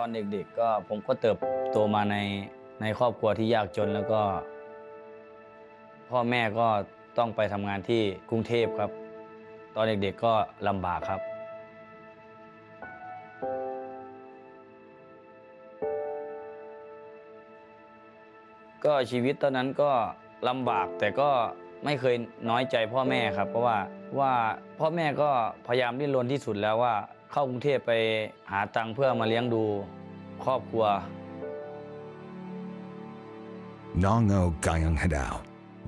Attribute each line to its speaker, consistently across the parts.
Speaker 1: ตอนเด็กๆก็ผมก็เติบโตมาในในครอบครัวที่ยากจนแล้วก็ พ่อแม่ก็ต้องไปทำงานที่กรุงเทพครับ ตอนเด็กๆก็ลำบากครับ ก็ชีวิตตอนนั้นก็ลำบากแต่ก็ไม่เคยน้อยใจพ่อแม่ครับ เพราะว่าว่าพ่อแม่ก็พยายามดิ้นรนที่สุดแล้วว่า เข้ากรุงเทพไปหาตังค์เพื่อมาเลี้ยงดูครอบครัว
Speaker 2: Nongo Gayang Hadao,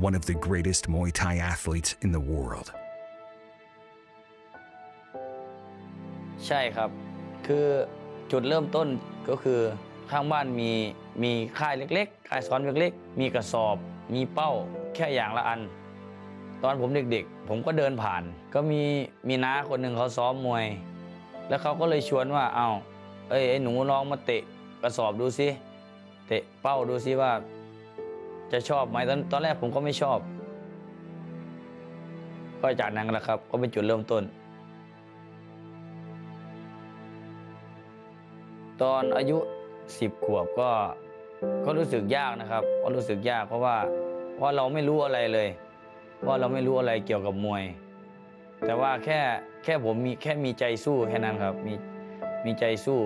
Speaker 2: one of the greatest Muay Thai athletes in the world.
Speaker 1: ใช่ครับ คือจุดเริ่มต้นก็คือข้างบ้านมีมีค่ายเล็กๆ ค่ายซ้อนเล็กๆ มีกระสอบ มีเป้าแค่อย่างละอัน ตอนผมเด็กๆ ผมก็เดินผ่าน ก็มีมีน้าคนหนึ่งเขาซ้อมมวย แล้วเขาก็เลยชวนว่าเอา้าเอ้ยไอ้หนูลองมาเตะกระสอบดูสิเตะเป้าดูสิว่า จะชอบไหมตอนตอนแรกผมก็ไม่ชอบ ก็จากนั้นแหละครับ ก็เป็นจุดเริ่มต้น ตอนอายุ10ขวบก็ก็รู้สึกยากนะครับ ก็รู้สึกยากเพราะว่าเพราะเราไม่รู้อะไรเลยเพราะเราไม่รู้อะไรเกี่ยวกับมวย แต่ว่าแค่แค่ผมมีแค่มีใจสู้แค่นั้นครับ มีมีใจสู้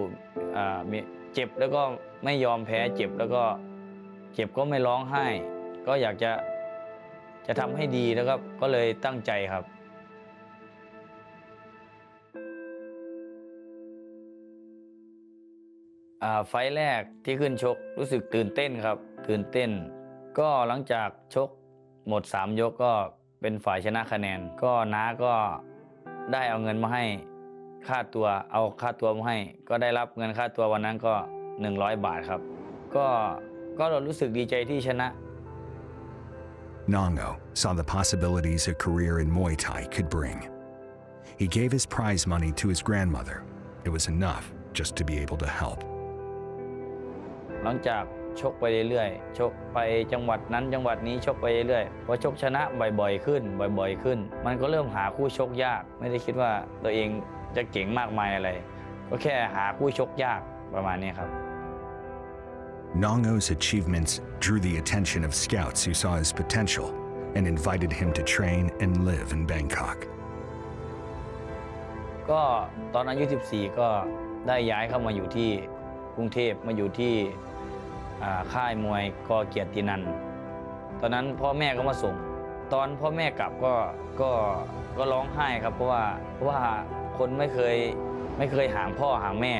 Speaker 1: อ่ามีเจ็บแล้วก็ไม่ยอมแพ้เจ็บแล้วก็เจ็บก็ไม่ร้องไห้ ก็อยากจะจะทำให้ดีแล้วก็ก็เลยตั้งใจครับอ่าไฟล์แรกที่ขึ้นชกรู้สึกตื่นเต้นครับ ตื่นเต้น ก็หลังจากชกหมด 3 ยกก็เป็นฝ่ายชนะคะแนน ก็น้าก็ ได้เอาเงินมาให้ค่าตัวเอาค่าตัวมาให้ ก็ได้รับเงินค่าตัววันนั้นก็ 100 บาทครับ ก็ก็เรารู้สึกดีใจที่ชนะ
Speaker 2: Nongo saw the possibilities a career in Muay Thai could bring. He gave his prize money to his grandmother. It was enough just to be able to help.
Speaker 1: หลังจาก ชกไปเรื่อยๆ ชกไปจังหวัดนั้นจังหวัดนี้ชกไปเรื่อยๆพอชกชนะบ่อยๆขึ้น บ่อยๆขึ้น มันก็เริ่มหาคู่ชกยาก ไม่ได้คิดว่าตัวเองจะเก่งมากมายอะไร ก็แค่หาคู่ชกยากประมาณนี้ครับ
Speaker 2: Nongo's achievements drew the attention of scouts who saw his potential and invited him to train and live in Bangkok.
Speaker 1: ก็ตอนอายุ 14 ก็ได้ย้ายเข้ามาอยู่ที่กรุงเทพมาอยู่ที่อ่า ค่ายมวยกอเกียรตินันตอนนั้นพ่อแม่ก็มาส่ง ตอนพ่อแม่กลับก็ก็ก็ร้องไห้ครับเพราะว่าเพราะว่าคนไม่เคยไม่เคยห่างพ่อห่างแม่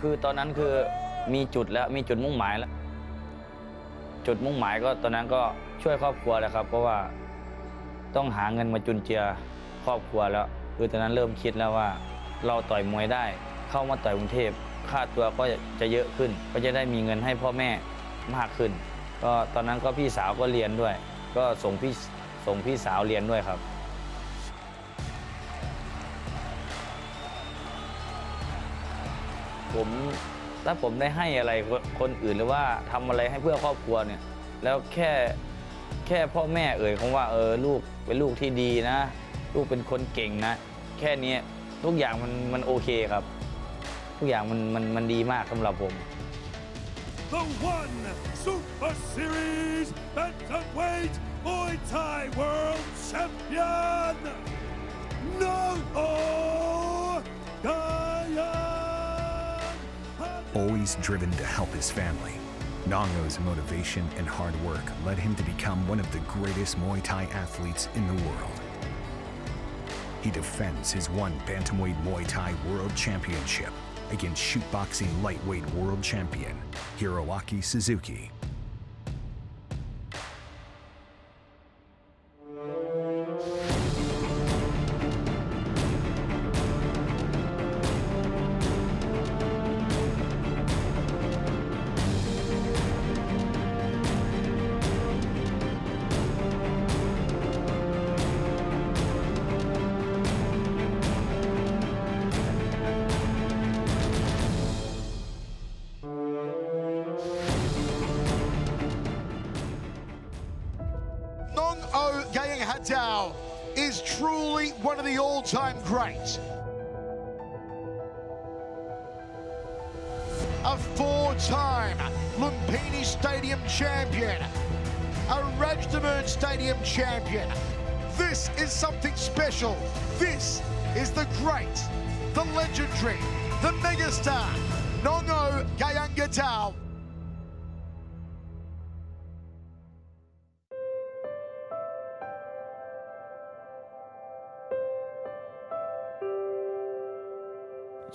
Speaker 1: คือตอนนั้นคือมีจุดแล้วมีจุดมุ่งหมายแล้ว จุดมุ่งหมายก็ตอนนั้นก็ช่วยครอบครัวแล้วครับ เพราะว่าต้องหาเงินมาจุนเจือครอบครัวแล้ว คือตอนนั้นเริ่มคิดแล้วว่า เราต่อยมวยได้ เข้ามาต่อยกรุงเทพค่าตัวก็จะเยอะขึ้น ก็จะได้มีเงินให้พ่อแม่มากขึ้น ก็ตอนนั้นก็พี่สาวก็เรียนด้วย ก็ส่งพี่ส่งพี่สาวเรียนด้วยครับผม ถ้าผมได้ให้อะไรคนอื่นหรือว่าทำอะไรให้เพื่อครอบครัวเนี่ย แล้วแค่แค่พ่อแม่เอ่ยคำว่าเออลูกเป็นลูกที่ดีนะ ลูกเป็นคนเก่งนะ แค่นี้ทุกอย่างมันมันโอเคครับ ทุกอย่างมันมันมันดีมากสำหรับผม
Speaker 3: the one Super Series Bantamweight Muay Thai World Champion, Noho Dayan.
Speaker 2: Always driven to help his family, Nong-O's motivation and hard work led him to become one of the greatest Muay Thai athletes in the world. He defends his one Bantamweight Muay Thai World Championship against shootboxing lightweight world champion Hiroaki Suzuki.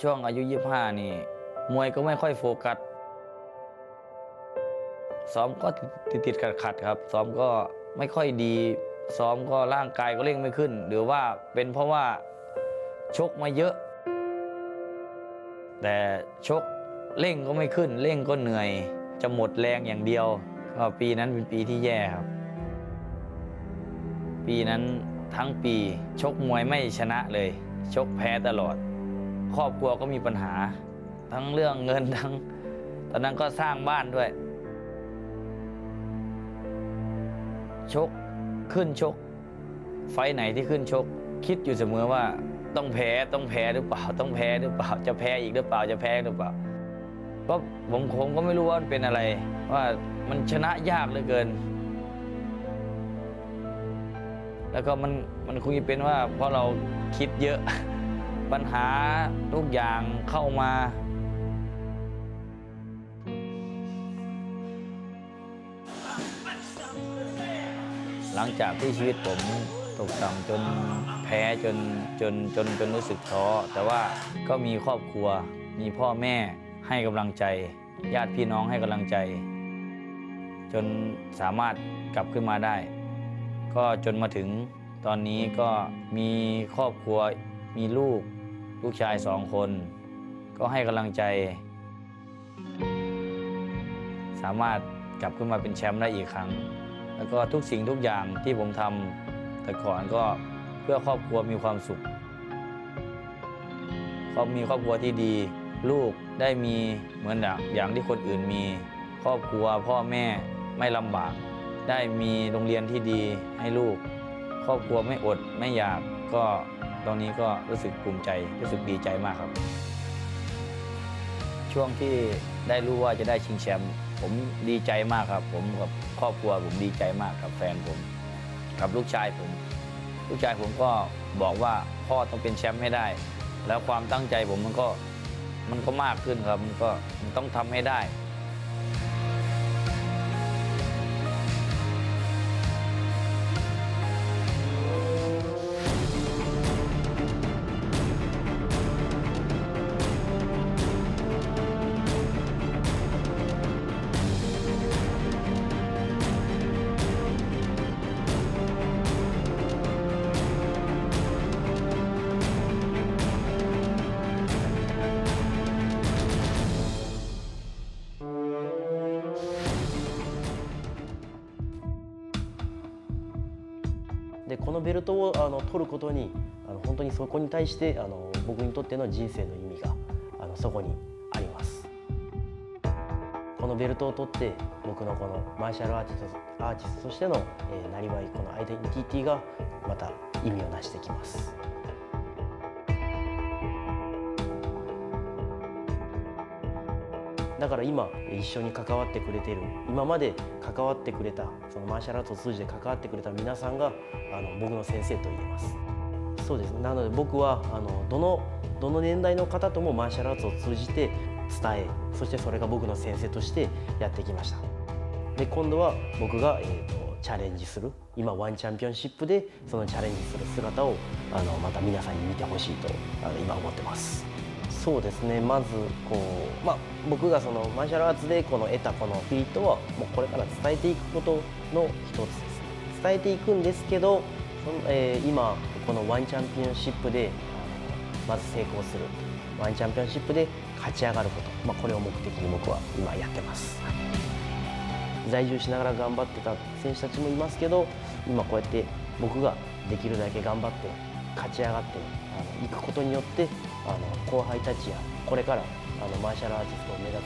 Speaker 1: ช่วงอายุ 25 นี่ มวยก็ไม่ค่อยโฟกัส ซ้อมก็ติดติดขัดขัดครับ ซ้อมก็ไม่ค่อยดี ซ้อมก็ร่างกายก็เร่งไม่ขึ้น หรือว่าเป็นเพราะว่าชกมาเยอะ แต่ชกเร่งก็ไม่ขึ้น เร่งก็เหนื่อย จะหมดแรงอย่างเดียว ก็ปีนั้นเป็นปีที่แย่ครับ ปีนั้นทั้งปีชกมวยไม่ชนะเลย ชกแพ้ตลอด ครอบครัวก็มีปัญหา ทั้งเรื่องเงินทั้ง ตอนนั้นก็สร้างบ้านด้วย ชกขึ้นชก ไฟไหนที่ขึ้นชก คิดอยู่เสมอว่าต้องแพ้ต้องแพ้หรือเปล่า ต้องแพ้หรือเปล่า จะแพ้อีกหรือเปล่าจะแพ้หรือเปล่าก็ผมผมก็ไม่รู้ว่ามันเป็นอะไร ว่ามันชนะยากเหลือเกิน แล้วก็มันมันคงจะเป็นว่าเพราะเราคิดเยอะ ปัญหาทุกอย่างเข้ามาหลังจากที่ชีวิตผมตกต่ำจนแพ้จนจนจนจนรู้สึกท้อแต่ว่าก็มีครอบครัว มีพ่อแม่ให้กำลังใจ ญาติพี่น้องให้กำลังใจ จนสามารถกลับขึ้นมาได้ ก็จนมาถึงตอนนี้ก็มีครอบครัวมีลูก ลูกชายสองคน ก็ให้กำลังใจ สามารถกลับขึ้นมาเป็นแชมป์ได้อีกครั้ง แล้วก็ทุกสิ่งทุกอย่างที่ผมทำแต่ก่อนก็เพื่อครอบครัวมีความสุขครอบมีครอบครัวที่ดี ลูกได้มีเหมือนอย่างอย่างที่คนอื่นมี ครอบครัวพ่อแม่ไม่ลำบาก ได้มีโรงเรียนที่ดีให้ลูก ครอบครัวไม่อดไม่อยากก็ ตอนนี้ก็รู้สึกภูมิใจรู้สึกดีใจมากครับ ช่วงที่ได้รู้ว่าจะได้ชิงแชมป์ผมดีใจมากครับ ผมกับครอบครัวผมดีใจมากกับแฟนผม กับลูกชายผม ลูกชายผมก็บอกว่าพ่อต้องเป็นแชมป์ให้ได้ แล้วความตั้งใจผมมันก็มันก็มากขึ้นครับมันก็มันต้องทำให้ได้
Speaker 4: あの取ることにあの本当にそこに対してあの僕にとっての人生の意味があのそこにあります。このベルトを取って僕のこのマーシャルアーティストアーティストとしての、えー、なりわいこのアイデンティティがまた意味を成してきます。だから今一緒に関わってくれてる今まで関わってくれたそのマーシャルアートを通じて関わってくれた皆さんがあの僕の先生と言えます。そうです。なので僕はあのどのどの年代の方ともマーシャルアーツを通じて伝えそしてそれが僕の先生としてやってきました。で今度は僕が、えーとチャレンジする今ワンチャンピオンシップでそのチャレンジする姿をあのまた皆さんに見てほしいとあの今思ってます。そうですね。まずこう、まあ、僕がそのマーシャルアーツでこの得たこのフィリットはもうこれから伝えていくことの一つです。ね伝えていくんですけどその、えー今このワンチャンピオンシップでまず成功する。ワンチャンピオンシップで勝ち上がること、まあ、これを目的に僕は今やってます。在住しながら頑張ってた選手たちもいますけど今こうやって僕ができるだけ頑張って勝ち上がっていくことによってあの後輩たちやこれからあのマーシャルアーティストを目指す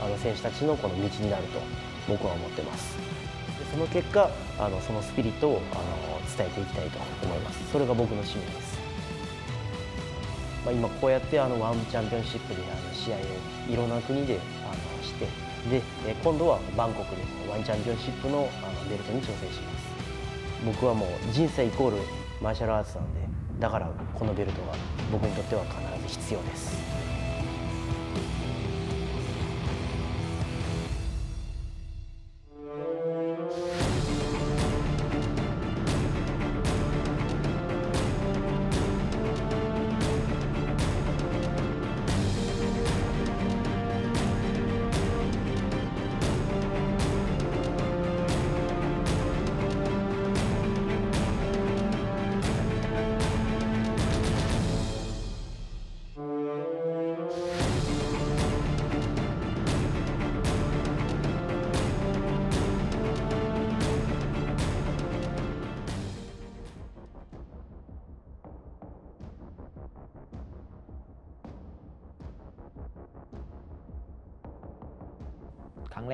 Speaker 4: あの選手たちのこの道になると僕は思ってます。でその結果あのそのスピリットをあの伝えていきたいと思います。それが僕の使命です、まあ、今こうやってあのワームチャンピオンシップであの試合をいろんな国であのしてで今度はバンコクでワンチャンピオンシップのあのベルトに挑戦します。僕はもう人生イコールマーシャルアーツなんでだからこのベルトは僕にとっては必ず必要です。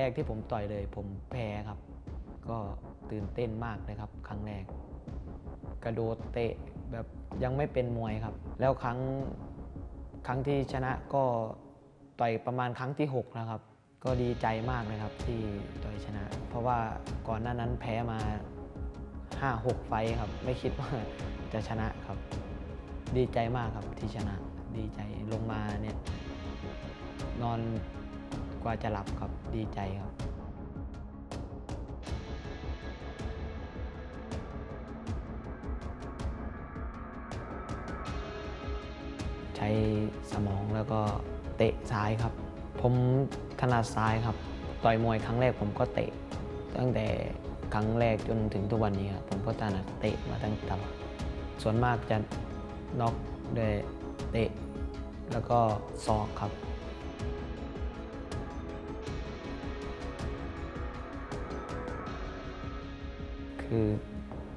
Speaker 5: แรกที่ผมต่อยเลย ผมแพ้ครับ ก็ตื่นเต้นมากเลยครับ ครั้งแรก กระโดดเตะแบบยังไม่เป็นมวยครับ แล้วครั้งครั้งที่ชนะก็ต่อยประมาณครั้งที่6แล้วครับ ก็ดีใจมากเลยครับที่ต่อยชนะ เพราะว่าก่อนหน้านั้นแพ้มา 5-6 ไฟครับ ไม่คิดว่าจะชนะครับ ดีใจมากครับที่ชนะ ดีใจลงมาเนี่ยนอน กว่าจะหลับครับดีใจครับใช้สมองแล้วก็เตะซ้ายครับ ผมถนัดซ้ายครับ ต่อยมวยครั้งแรกผมก็เตะ ตั้งแต่ครั้งแรกจนถึงทุกวันนี้ครับผมก็ถนัดเตะมาตั้งแต่ส่วนมากจะน็อกด้วยเตะ แล้วก็ศอกครับ คือ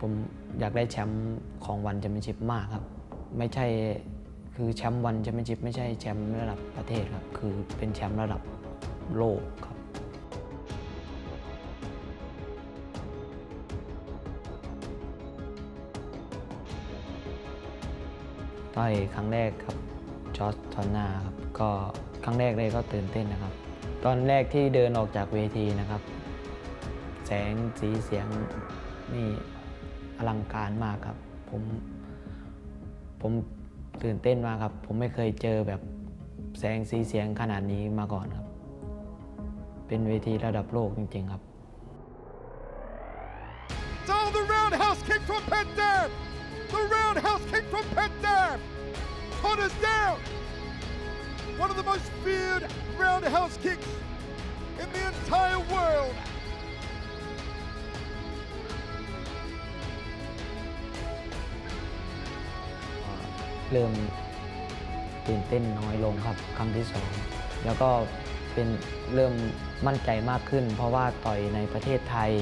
Speaker 5: ผมอยากได้แชมป์ของวันแชมเปี้ยนชิพมากครับ ไม่ใช่คือแชมป์วันแชมเปี้ยนชิพไม่ใช่แชมป์ระดับประเทศครับ คือเป็นแชมป์ระดับโลกครับต่อยครั้งแรกครับจอร์จทอนนาครับก็ครั้งแรกเลยก็ตื่นเต้นนะครับ ตอนแรกที่เดินออกจากเวทีนะครับ แสงสีเสียง นี่อลังการมากครับ ผมผมตื่นเต้นมากครับ ผมไม่เคยเจอแบบแสงสีเสียงขนาดนี้มาก่อนครับ เป็นเวทีระดับโลกจริง ๆ ครับ
Speaker 3: So the roundhouse kick from Pentab! The roundhouse kick from Pentab! Connors down! One of the most feared roundhouse kicks in the entire world!
Speaker 5: เริ่มตื่นเต้นน้อยลงครับครั้งที่สองแล้วก็เป็นเริ่มมั่นใจมากขึ้น เพราะว่าต่อยในประเทศไทย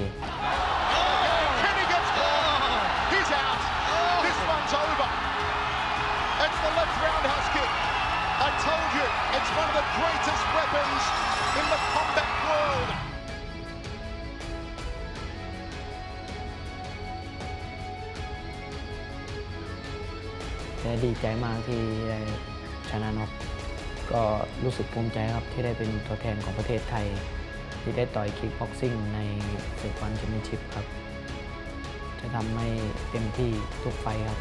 Speaker 3: It's one of the greatest weapons in the public.
Speaker 5: และดีใจมากที่ได้ชนะน็อกก็รู้สึกภูมิใจครับที่ได้เป็นตัวแทนของประเทศไทย ที่ได้ต่อยคิกบ็อกซิ่งในศึกวันแชมเปี้ยนชิพครับ จะทำให้เต็มที่ทุกไฟครับ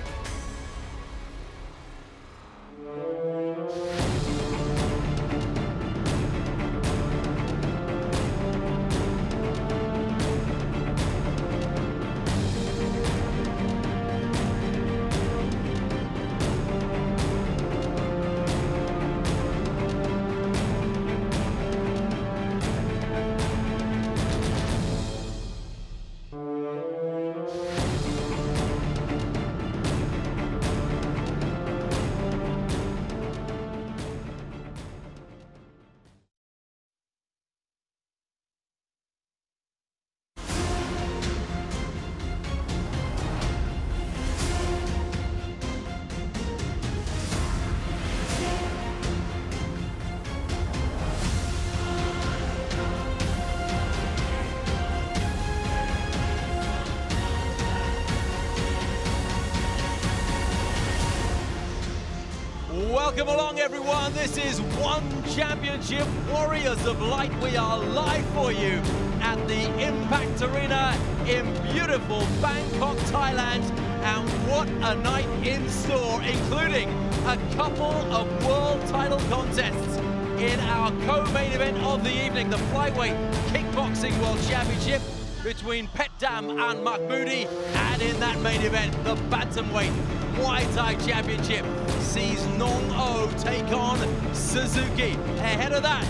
Speaker 6: everyone. This is One Championship Warriors of Light. We are live for you at the Impact Arena in beautiful Bangkok, Thailand. And what a night in store, including a couple of world title contests in our co-main event of the evening, the Flyweight Kickboxing World Championship between Pet Dam and Mahmoudi. And in that main event, the Bantamweight Muay Thai Championship sees Nong O take on Suzuki. Ahead of that,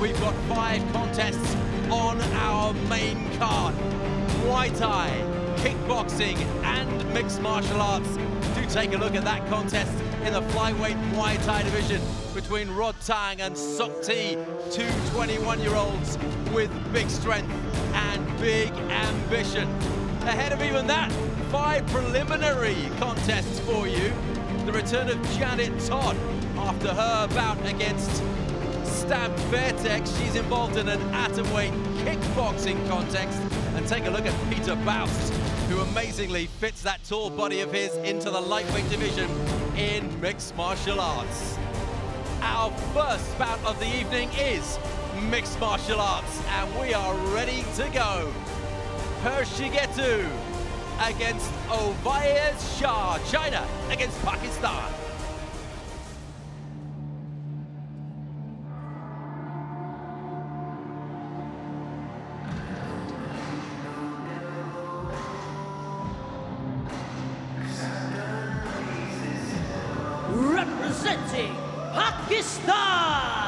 Speaker 6: we've got five contests on our main card. Muay Thai, kickboxing, and mixed martial arts. Do take a look at that contest in the flyweight Muay Thai division between Rodtang and Sok Thy, two 21-year-olds with big strength and big ambition. Ahead of even that, five preliminary contests for you. The return of Janet Todd after her bout against Stamp Fairtex. She's involved in an atomweight kickboxing contest. And take a look at Pieter Buist, who amazingly fits that tall body of his into the lightweight division in mixed martial arts. Our first bout of the evening is mixed martial arts, and we are ready to go. Hexigetu against Ovais Shah, China against Pakistan.
Speaker 7: representing Pakistan.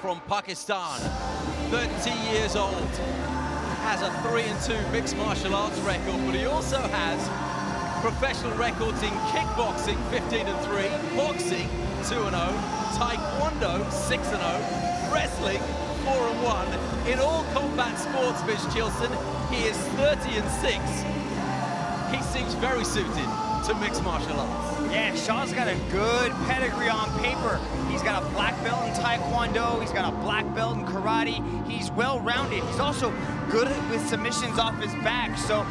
Speaker 6: From Pakistan, 30 years old, has a 3 and 2 mixed martial arts record, but he also has professional records in kickboxing 15 and 3, boxing 2 and 0, taekwondo 6 and 0, wrestling 4 and 1. In all combat sports, Mitch Chilson, he is 30 and 6. He seems very suited to mixed martial arts.
Speaker 8: Yeah, Shah's got a good pedigree on paper. He's got a black belt in Taekwondo, he's got a black belt in karate. He's well-rounded. He's also good with submissions off his back. So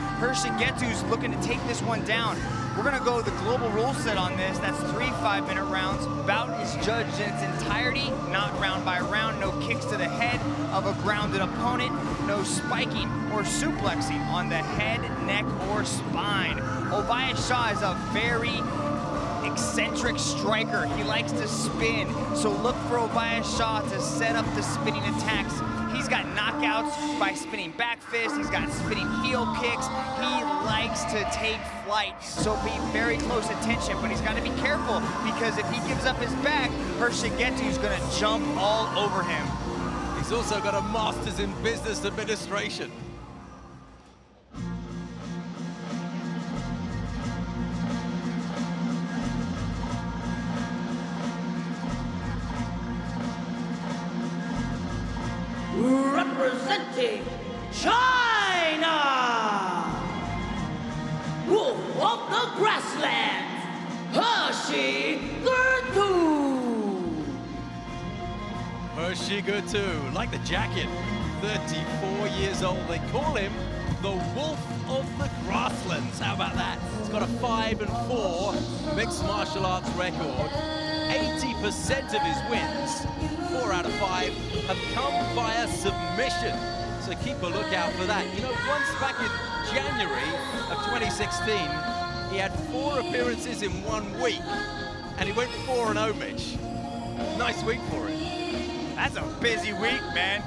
Speaker 8: Getu's looking to take this one down. We're gonna go the global rule set on this. That's three five-minute rounds. Bout is judged in its entirety, not round by round. No kicks to the head of a grounded opponent. No spiking or suplexing on the head, neck, or spine. Ovais Shah is a very eccentric striker. He likes to spin. So look for Ovais Shah to set up the spinning attacks. He's got knockouts by spinning back fists. He's got spinning heel kicks. He likes to take flight. So be very close attention, but he's got to be careful because if he gives up his back, Hexigetu's going to jump all over him.
Speaker 6: He's also got a master's in business administration.
Speaker 7: The
Speaker 6: jacket, 34 years old. They call him the Wolf of the Grasslands. How about that? He's got a five and four mixed martial arts record. 80% of his wins, four out of five, have come via submission. So keep a lookout for that. You know, once back in January of 2016, he had four appearances in one week, and he went 4 and 0, Mitch. Nice week for him.
Speaker 8: That's a busy week, man.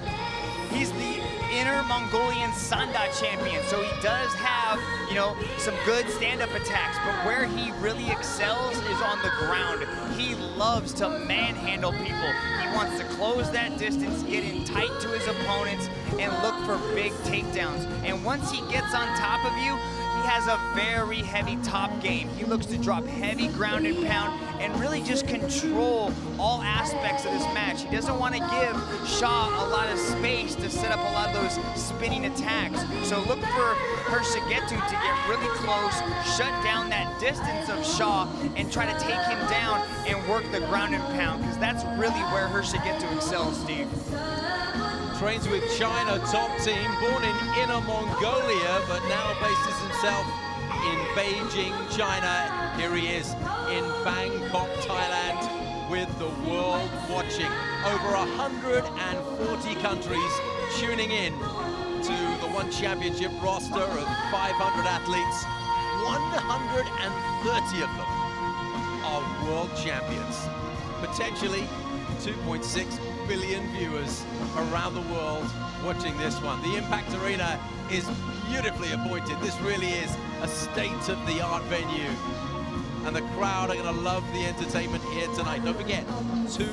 Speaker 8: He's the Inner Mongolian Sanda champion, so he does have, you know, some good stand-up attacks, but where he really excels is on the ground. He loves to manhandle people. He wants to close that distance, get in tight to his opponents, and look for big takedowns. And once he gets on top of you, has a very heavy top game. He looks to drop heavy ground and pound and really just control all aspects of this match. He doesn't want to give Shah a lot of space to set up a lot of those spinning attacks. So look for Hexigetu to get really close, shut down that distance of Shah, and try to take him down and work the ground and pound, because that's really where Hexigetu excels, Steve.
Speaker 6: Trains with China top team, born in Inner Mongolia, but now bases himself in Beijing, China. Here he is in Bangkok, Thailand, with the world watching. Over 140 countries tuning in to the One Championship roster of 500 athletes. 130 of them are world champions. Potentially 2.6 billion viewers around the world watching this one. The Impact Arena is beautifully appointed. This really is a state-of-the-art venue. And the crowd are going to love the entertainment here tonight. Don't forget, two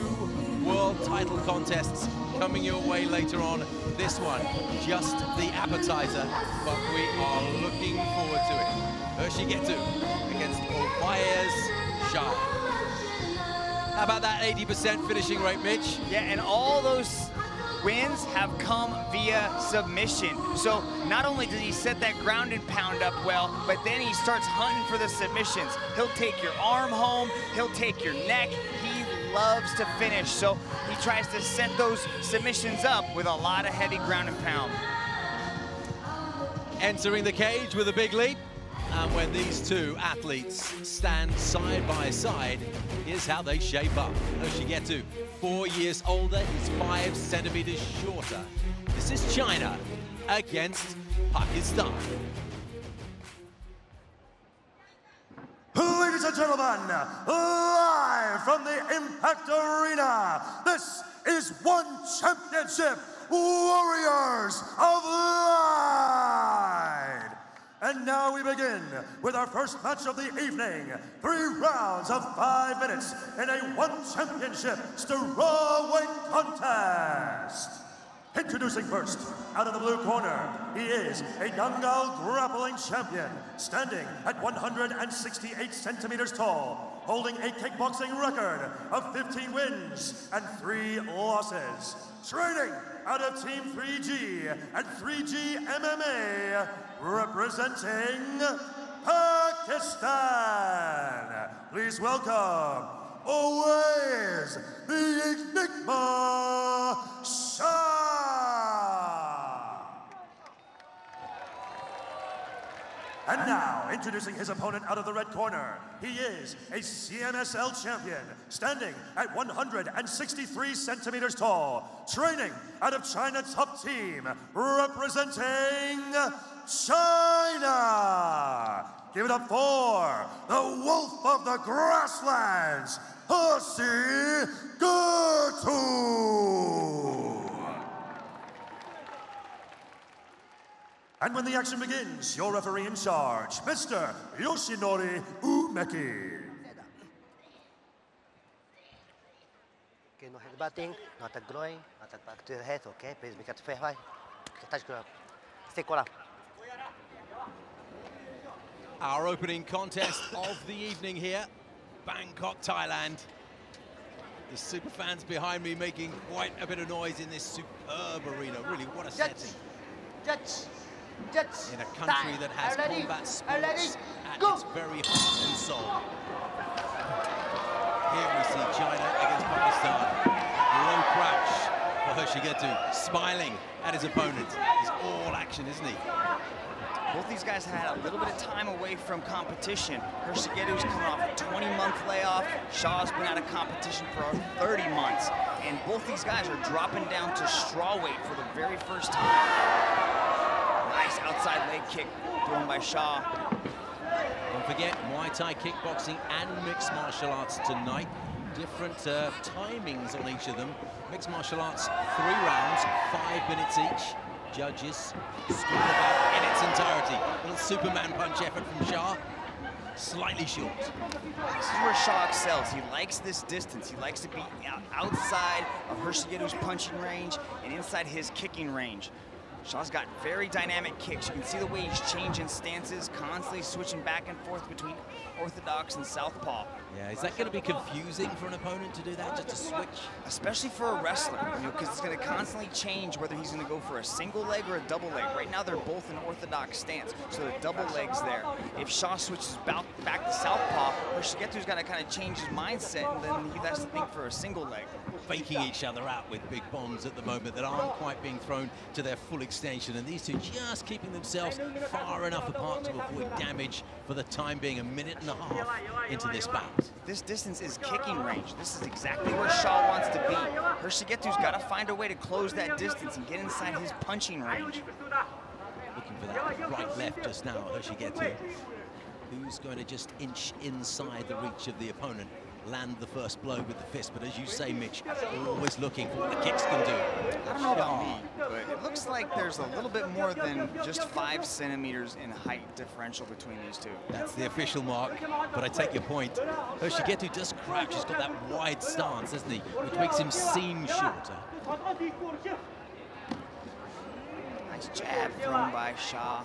Speaker 6: world title contests coming your way later on. This one, just the appetizer, but we are looking forward to it. Hexigetu against Ovais Shah. How about that 80% finishing rate, Mitch?
Speaker 8: Yeah, and all those wins have come via submission. So not only does he set that ground and pound up well, but then he starts hunting for the submissions. He'll take your arm home, he'll take your neck. He loves to finish, so he tries to set those submissions up with a lot of heavy ground and pound.
Speaker 6: Entering the cage with a big leap. And when these two athletes stand side by side, here's how they shape up. Hexigetu, four years older, he's five centimeters shorter. This is China against Pakistan.
Speaker 9: Ladies and gentlemen, live from the Impact Arena, this is One Championship Warriors of Light. And now we begin with our first match of the evening. Three rounds of five minutes in a One Championship strawweight contest. Introducing first, out of the blue corner, he is a Nangal grappling champion, standing at 168 centimeters tall, holding a kickboxing record of 15 wins and 3 losses. Training out of Team 3G and 3G MMA, representing Pakistan. Please welcome Ovais the Enigma Shah. And now, introducing his opponent out of the red corner, he is a CMSL champion, standing at 163 centimeters tall, training out of China Top Team, representing China. Give it up for the Wolf of the Grasslands, Hussy Gertu. And when the action begins, your referee in charge, Mr. Yoshinori Umeki.
Speaker 10: Okay, no back to the head, okay? Please make it fair. Touch
Speaker 6: Our opening contest of the evening here, Bangkok, Thailand. The super fans behind me making quite a bit of noise in this superb arena. Really, what a setting.
Speaker 10: Judge. Judge.
Speaker 6: In a country that has
Speaker 10: Ready.
Speaker 6: combat sports at
Speaker 10: Go.
Speaker 6: its very heart and soul. Here we see China against Pakistan. Low crouch for Hexigetu, smiling at his opponent. He's all action, isn't he?
Speaker 8: Both these guys had a little bit of time away from competition. Hexigetu's coming off a 20-month layoff. Shah's been out of competition for 30 months. And both these guys are dropping down to straw weight for the very first time. Nice outside leg kick thrown by Shah.
Speaker 6: Don't forget, Muay Thai kickboxing and mixed martial arts tonight. Different uh, timings on each of them. Mixed martial arts, three rounds, five minutes each. Judges score about in its entirety. Little Superman punch effort from Shah. Slightly short.
Speaker 8: This is where Shah excels. He likes this distance. He likes to be outside of Hexigetu's punching range and inside his kicking range. Shah's got very dynamic kicks. You can see the way he's changing stances, constantly switching back and forth between orthodox and southpaw.
Speaker 6: Yeah, is that going to be confusing for an opponent to do that, just to switch?
Speaker 8: Especially for a wrestler, you know, because it's going to constantly change whether he's going to go for a single leg or a double leg. Right now, they're both in orthodox stance, so the double legs there. If Shah switches back, back to southpaw, Shigetu's got to kind of change his mindset, and then he has to think for a single leg.
Speaker 6: Faking each other out with big bombs at the moment that aren't quite being thrown to their full extension, and these two just keeping themselves far enough apart to avoid damage for the time being, a minute and a half into this bout.
Speaker 8: This distance is kicking range. This is exactly where Shah wants to be. Hexigetu's got to find a way to close that distance and get inside his punching range.
Speaker 6: Looking for that right left just now, Hexigetu. Who's going to just inch inside the reach of the opponent land the first blow with the fist. But as you say, Mitch, always looking for what the kicks can do.
Speaker 8: I don't know about me, but it looks like there's a little bit more than just five centimeters in height differential between these two.
Speaker 6: That's the official mark, but I take your point. Hexigetu does crouch. He's got that wide stance, doesn't he? Which makes him seem shorter.
Speaker 8: Nice jab thrown by Shah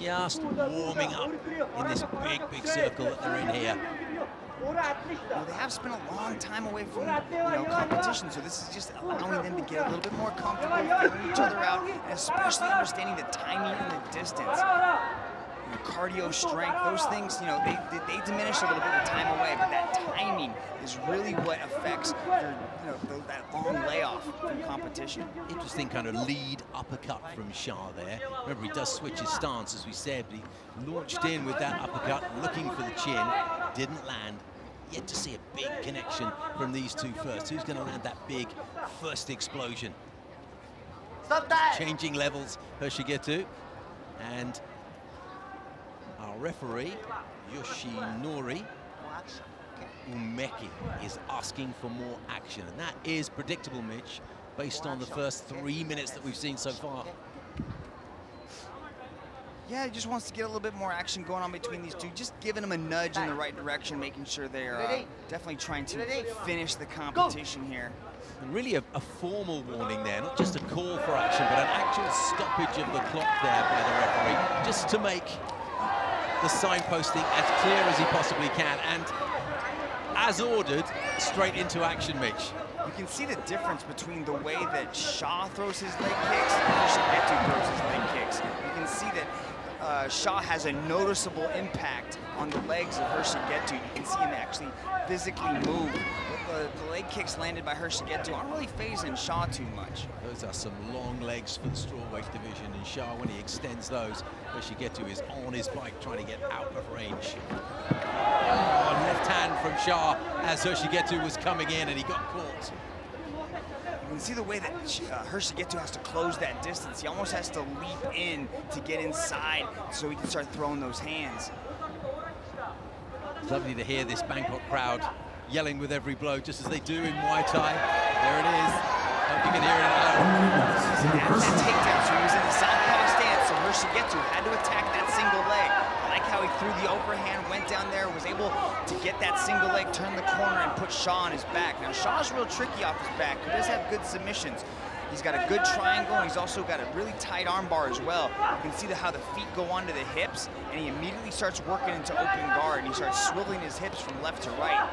Speaker 6: just warming up in this big, big circle that they're in here.
Speaker 8: Well, they have spent a long time away from you know competition, so this is just allowing them to get a little bit more comfortable, feeling each other out, and especially understanding the timing and the distance cardio strength, those things, you know, they, they, they, diminish a little bit of time away, but that timing is really what affects their, you know, the, that long layoff from competition.
Speaker 6: Interesting kind of lead uppercut from Shah there. Remember, he does switch his stance, as we said, but he launched in with that uppercut, looking for the chin, didn't land. Yet to see a big connection from these two first. Who's going to land that big first explosion?
Speaker 10: Stop that!
Speaker 6: Changing levels, Hexigetu. And our referee, Yoshinori Umeki, is asking for more action. And that is predictable, Mitch, based on the first three minutes that we've seen so far.
Speaker 8: Yeah, he just wants to get a little bit more action going on between these two, just giving them a nudge in the right direction, making sure they're uh, definitely trying to finish the competition here.
Speaker 6: And really a, a, formal warning there, not just a call for action, but an actual stoppage of the clock there by the referee, just to make the signposting as clear as he possibly can. And as ordered, straight into action, Mitch.
Speaker 8: You can see the difference between the way that Shah throws his leg kicks and Shigetu throws his leg kicks. You can see that uh, Shah has a noticeable impact on the legs of Hexigetu. You can see him actually physically move. The, the, leg kicks landed by Hexigetu aren't really phasing Shah too much.
Speaker 6: Those are some long legs for the strawweight division, and Shah, when he extends those, Hexigetu is on his bike trying to get out of range. Oh, left hand from Shah as Hexigetu was coming in, and he got caught.
Speaker 8: You can see the way that uh, Hexigetu has to close that distance. He almost has to leap in to get inside so he can start throwing those hands.
Speaker 6: It's lovely to hear this Bangkok crowd yelling with every blow, just as they do in Muay Thai. There it is. Hope you can hear it at.
Speaker 8: That takedown, so he was in the southpaw stance, so Hexigetu had to attack that single leg. I like how he threw the overhand, went down there, was able to get that single leg, turn the corner, and put Shah on his back. Now, Shah's real tricky off his back. He does have good submissions. He's got a good triangle, and he's also got a really tight armbar as well. You can see the, how the feet go onto the hips, and he immediately starts working into open guard, and he starts swiveling his hips from left to right.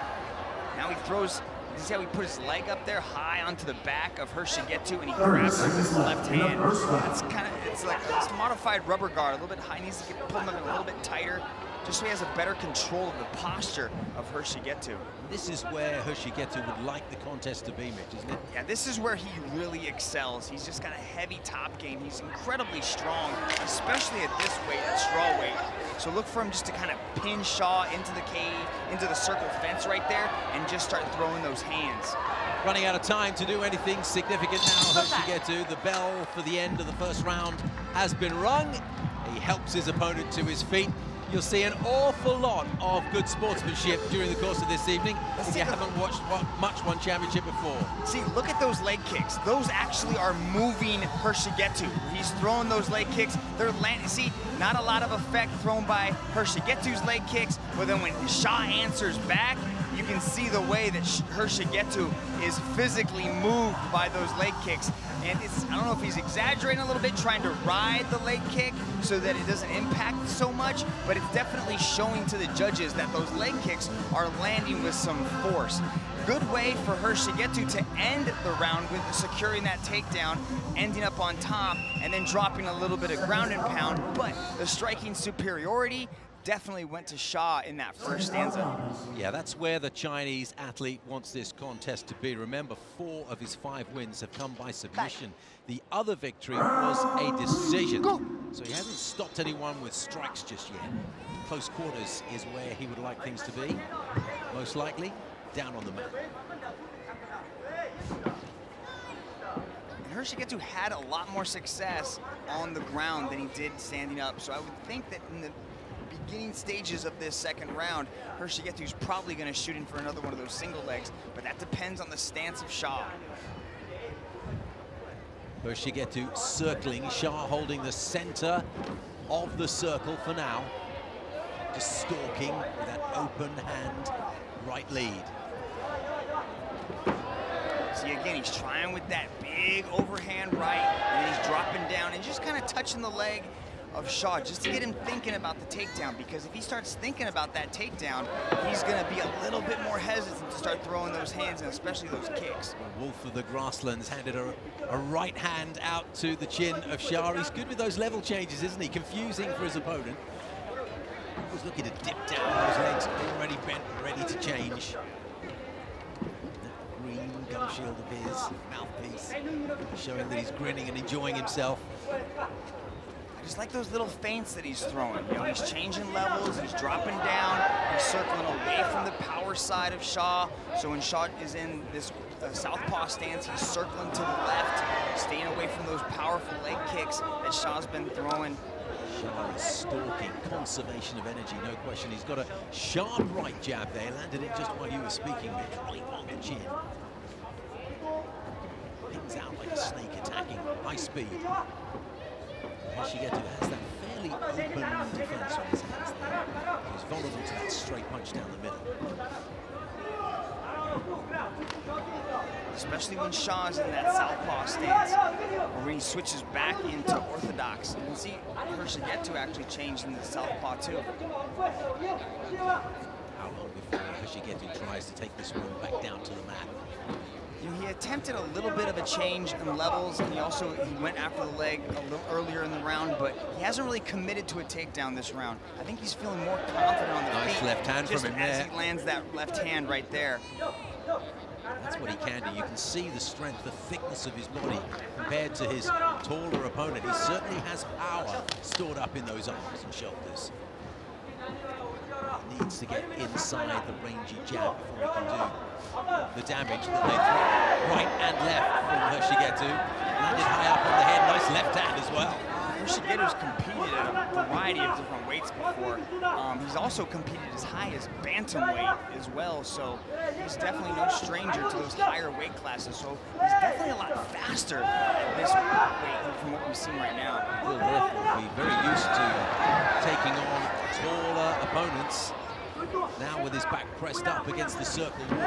Speaker 8: Now he throws, you see how he put his leg up there high onto the back of Hexigetu and he grabs with his left hand. It's kind of, it's like it's modified rubber guard, a little bit high, needs to get pulled up a little bit tighter just so he has a better control of the posture of Hexigetu.
Speaker 6: This is where Hexigetu would like the contest to be, Mitch, isn't it?
Speaker 8: Yeah, this is where he really excels. He's just got a heavy top game. He's incredibly strong, especially at this weight, at straw weight. So look for him just to kind of pin Shah into the cage, into the circle fence right there, and just start throwing those hands.
Speaker 6: Running out of time to do anything significant now, Hexigetu. The bell for the end of the first round has been rung. He helps his opponent to his feet you'll see an awful lot of good sportsmanship during the course of this evening if you haven't watched much One Championship before.
Speaker 8: See, look at those leg kicks. Those actually are moving Hexigetu. He's throwing those leg kicks. They're landing. See, not a lot of effect thrown by Hexigetu's leg kicks, but then when Shah answers back, you can see the way that Hexigetu is physically moved by those leg kicks. And it's, I don't know if he's exaggerating a little bit, trying to ride the leg kick so that it doesn't impact so much, but it's definitely showing to the judges that those leg kicks are landing with some force. Good way for Hexigetu to get to to end the round with securing that takedown, ending up on top, and then dropping a little bit of ground and pound, but the striking superiority definitely went to Shah in that first stanza.
Speaker 6: Yeah, that's where the Chinese athlete wants this contest to be. Remember, four of his five wins have come by submission. The other victory was a decision. So he hasn't stopped anyone with strikes just yet. Close quarters is where he would like things to be. Most likely, down on the mat.
Speaker 8: And Hexigetu had a lot more success on the ground than he did standing up. So I would think that in the beginning stages of this second round, Hexigetu's probably going to shoot in for another one of those single legs, but that depends on the stance of Shah.
Speaker 6: Hexigetu circling, Shah holding the center of the circle for now. Just stalking with that open hand right lead.
Speaker 8: See, again, he's trying with that big overhand right, and he's dropping down and just kind of touching the leg of Shah just to get him thinking about the takedown because if he starts thinking about that takedown, he's going to be a little bit more hesitant to start throwing those hands and especially those kicks.
Speaker 6: Wolf of the Grasslands handed a, a right hand out to the chin of Shah. He's good with those level changes, isn't he? Confusing for his opponent. He was looking to dip down those legs, already bent, ready to change. Shield of his, mouthpiece, showing that he's grinning and enjoying himself.
Speaker 8: Just like those little feints that he's throwing. You know, he's changing levels, he's dropping down, he's circling away from the power side of Shah. So when Shah is in this uh, southpaw stance, he's circling to the left, staying away from those powerful leg kicks that Shah's been throwing.
Speaker 6: Shah is stalking, conservation of energy, no question. He's got a sharp right jab there, landed it just while you were speaking, Mitch, right on the chin. Pings out like a snake attacking, high speed. Hexigetu has that fairly open defense on his hands there. He's vulnerable to that straight punch down the middle.
Speaker 8: Especially when Shah's in that southpaw stance, or when he switches back into orthodox. You can see Hexigetu actually changed in the southpaw too.
Speaker 6: How long before Hexigetu tries to take this one back down to the mat?
Speaker 8: You know, he attempted a little bit of a change in levels, and he also he went after the leg a little earlier in the round, but he hasn't really committed to a takedown this round. I think he's feeling more confident on the
Speaker 6: nice
Speaker 8: feet.
Speaker 6: left hand
Speaker 8: just
Speaker 6: from him
Speaker 8: as
Speaker 6: there.
Speaker 8: he lands that left hand right there.
Speaker 6: That's what he can do. You can see the strength, the thickness of his body compared to his taller opponent. He certainly has power stored up in those arms and shoulders. He Needs to get inside the rangy jab before he can do the damage that they throw. Right and left from Hexigetu. Landed high up on the head. Nice left hand as well.
Speaker 8: Hexigetu's competed at a variety of different weights before. Um, he's also competed as high as bantamweight as well, so he's definitely no stranger to those higher weight classes. So he's definitely a lot faster at this weight from what we've seen right now.
Speaker 6: Will therefore be very used to taking on taller opponents. Now with his back pressed up against the circle wall,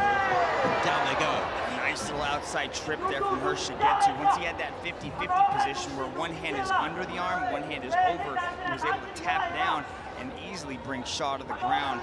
Speaker 6: down they go.
Speaker 8: Nice little outside trip there from Hexigetu. Once he had that 50-50 position where one hand is under the arm, one hand is over, he was able to tap down and easily bring Shah to the ground.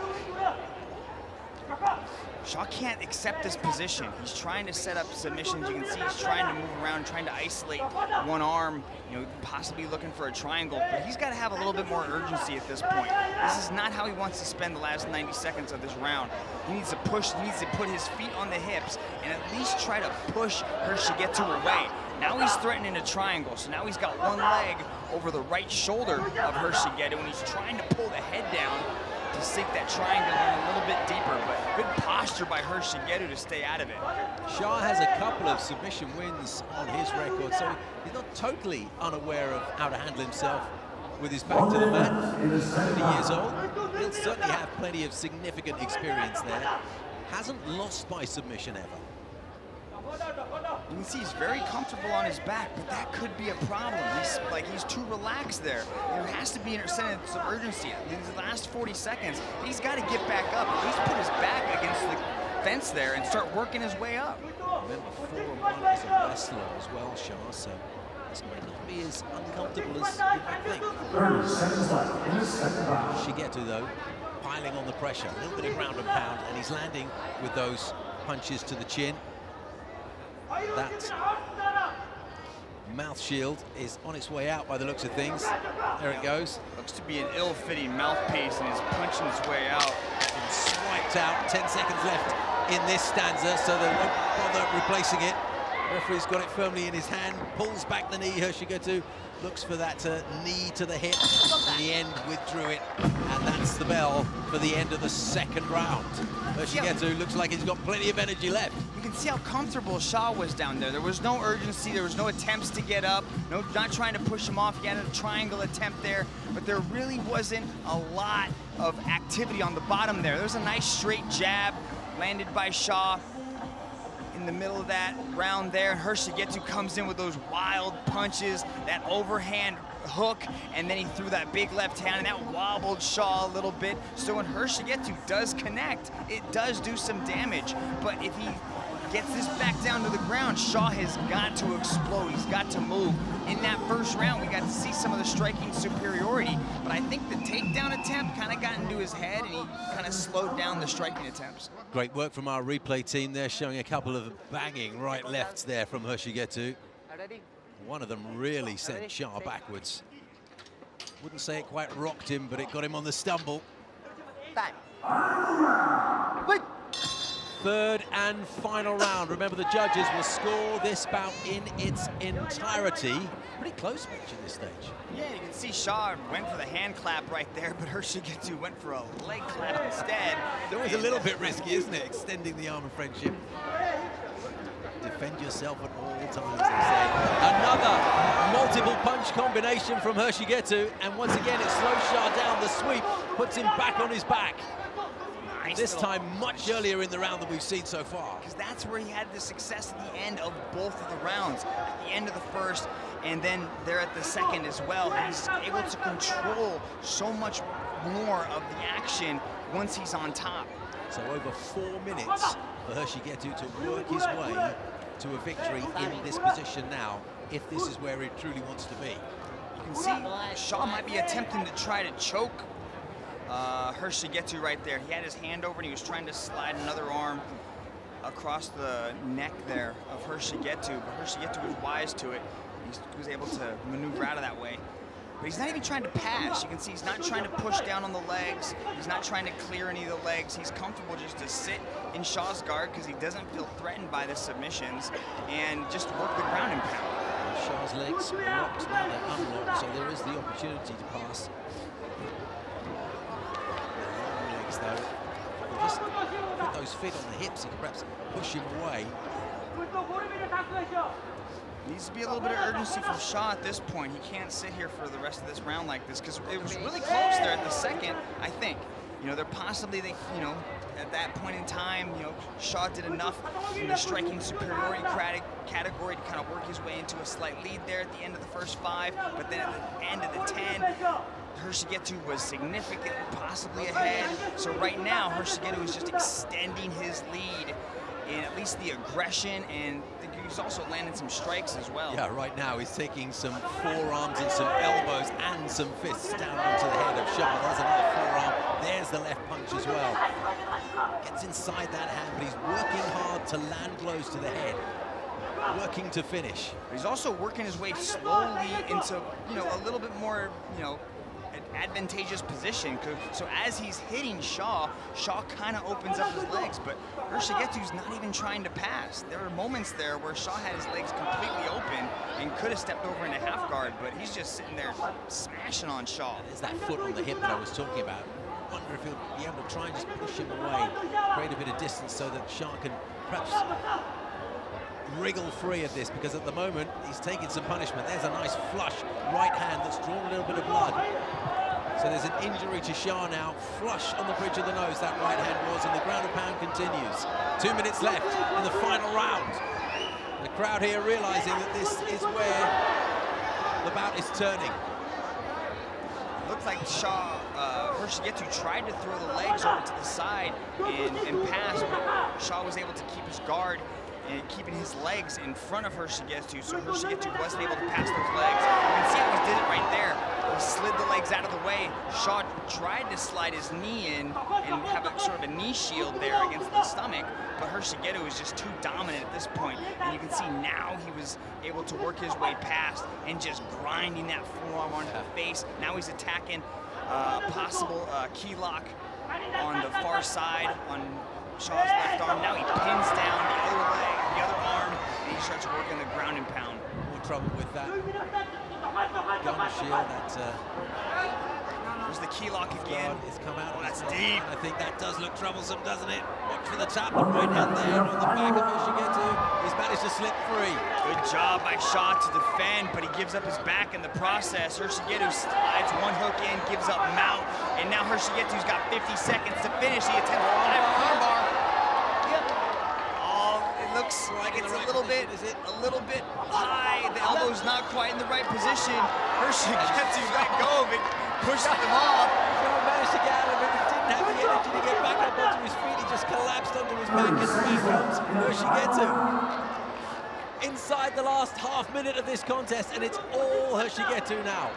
Speaker 8: Shah can't accept this position. He's trying to set up submissions. You can see he's trying to move around, trying to isolate one arm, you know, possibly looking for a triangle. But he's got to have a little bit more urgency at this point. This is not how he wants to spend the last 90 seconds of this round. He needs to push, he needs to put his feet on the hips and at least try to push Hexigetu away. Now he's threatening a triangle, so now he's got one leg over the right shoulder of Hexigetu and when he's trying to pull the head down to sink that triangle in a little bit deeper, but good posture by Hexigetu to stay out of it.
Speaker 6: Shah has a couple of submission wins on his record, so he's not totally unaware of how to handle himself with his back to the mat. 30 years old. He'll certainly have plenty of significant experience there. Hasn't lost by submission ever.
Speaker 8: You can see he's very comfortable on his back, but that could be a problem. He's like he's too relaxed there. There has to be a sense of urgency. In the last 40 seconds, he's got to get back up. He's put his back against the fence there and start working his way up.
Speaker 6: Remember, 4 and 1 as a wrestler as well, Shah, so this may not be as uncomfortable as you might think. Shigetu, though, piling on the pressure. A little bit of ground and pound, and he's landing with those punches to the chin. That mouth shield is on its way out by the looks of things. There it goes.
Speaker 8: Looks to be an ill-fitting mouthpiece, and he's punching his way out.
Speaker 6: And swiped out. 10 seconds left in this stanza, so they won't bother replacing it. Referee's got it firmly in his hand, pulls back the knee. Hexigetu looks for that uh, knee to the hip. In the end, withdrew it, and that's the bell for the end of the second round. Hexigetu looks like he's got plenty of energy left.
Speaker 8: You can see how comfortable Shah was down there. There was no urgency, there was no attempts to get up, no, not trying to push him off. He had a triangle attempt there, but there really wasn't a lot of activity on the bottom there. There was a nice straight jab landed by Shah in the middle of that round there. Hexigetu comes in with those wild punches, that overhand hook, and then he threw that big left hand, and that wobbled Shah a little bit. So when Hexigetu does connect, it does do some damage. But if he gets this back down to the ground, Shah has got to explode. He's got to move. In that first round, we got to see some of the striking superiority, but I think the takedown attempt kind of got into his head, and he kind of slowed down the striking attempts.
Speaker 6: Great work from our replay team there, showing a couple of banging right lefts there from Hexigetu. One of them really sent Shah backwards. Wouldn't say it quite rocked him, but it got him on the stumble. Third and final round. Remember, the judges will score this bout in its entirety. Pretty close match at this stage.
Speaker 8: Yeah, you can see Shah went for the hand clap right there, but Hexigetu went for a leg clap instead.
Speaker 6: It's always a little bit risky, isn't it? Extending the arm of friendship. Defend yourself at all times, they say. Another multiple punch combination from Hexigetu, and once again it slows Shah down. The sweep puts him back on his back.
Speaker 8: Nice
Speaker 6: this time much earlier in the round than we've seen so far.
Speaker 8: Because that's where he had the success at the end of both of the rounds. At the end of the first, and then there at the second as well. He's able to control so much more of the action once he's on top.
Speaker 6: So over four minutes for Hexigetu to work his way to a victory in this position now, if this is where he truly wants to be.
Speaker 8: You can see Shah might be attempting to try to choke uh, Hexigetu right there. He had his hand over and he was trying to slide another arm across the neck there of Hexigetu, but Hexigetu was wise to it. He was able to maneuver out of that way. But he's not even trying to pass. You can see he's not trying to push down on the legs. He's not trying to clear any of the legs. He's comfortable just to sit in Shah's guard because he doesn't feel threatened by the submissions and just work the ground and pound.
Speaker 6: Shah's legs locked, now they're unlocked, so there is the opportunity to pass. Long legs though. Just put those feet on the hips, can perhaps push him away.
Speaker 8: Needs to be a little bit of urgency from Shah at this point. He can't sit here for the rest of this round like this because it was really close there at the second, I think. You know, they're possibly, they, you know, at that point in time, you know, Shah did enough in the striking superiority category to kind of work his way into a slight lead there at the end of the first five. But then at the end of the 10, Hexigetu was significantly possibly ahead. So right now, Hexigetu is just extending his lead in at least the aggression and he's also landing some strikes as well.
Speaker 6: Yeah, right now he's taking some forearms and some elbows and some fists down onto the head of Shah. There's another forearm. There's the left punch as well. Gets inside that hand, but he's working hard to land blows to the head. Working to finish.
Speaker 8: He's also working his way slowly into, you know, a little bit more, you know, advantageous position. So as he's hitting Shah, Shah kind of opens up his legs, but Hexigetu's not even trying to pass. There were moments there where Shah had his legs completely open and could have stepped over into half guard, but he's just sitting there smashing on Shah.
Speaker 6: There's that foot on the hip that I was talking about. I wonder if he'll be able to try and just push him away, create a bit of distance so that Shah can perhaps wriggle free of this because at the moment he's taking some punishment. There's a nice flush right hand that's drawn a little bit of blood. So there's an injury to Shah now, flush on the bridge of the nose, that right hand was, and the ground and pound continues. Two minutes left in the final round. The crowd here realizing that this is where the bout is turning.
Speaker 8: Looks like Shah, uh, Hexigetu tried to throw the legs over to the side and, and pass, but Shah was able to keep his guard and keeping his legs in front of Hexigetu, so Hexigetu wasn't able to pass those legs. You can see how he did it right there. He slid the legs out of the way. Shah tried to slide his knee in and have a sort of a knee shield there against the stomach, but Hexigetu was just too dominant at this point. And you can see now he was able to work his way past and just grinding that forearm onto the face. Now he's attacking uh, possible uh, key lock on the far side on Shah's left arm. Now he pins down the other leg, he starts working the ground and pound.
Speaker 6: More trouble with that. Gun shield, that uh,
Speaker 8: There's the key lock again.
Speaker 6: It's come out.
Speaker 8: Oh, that's deep.
Speaker 6: I think that does look troublesome, doesn't it? Watch for the tap, the right hand there on the back of Hexigetu. He's managed to slip free.
Speaker 8: Good job by Shah to defend, but he gives up his back in the process. Hexigetu slides one hook in, gives up mount, and now Hexigetu's got 50 seconds to finish. He attempts a live armbar. Yep. Oh, it looks like it's a little bit, a little bit high. The elbow's not quite in the right position. Hexigetu let go of it, pushed him off.
Speaker 6: Shah managed to get out of it, but didn't have the energy to get back up onto his feet. He just collapsed onto his back, and back comes Hexigetu. Inside the last half minute of this contest, and it's all Hexigetu now.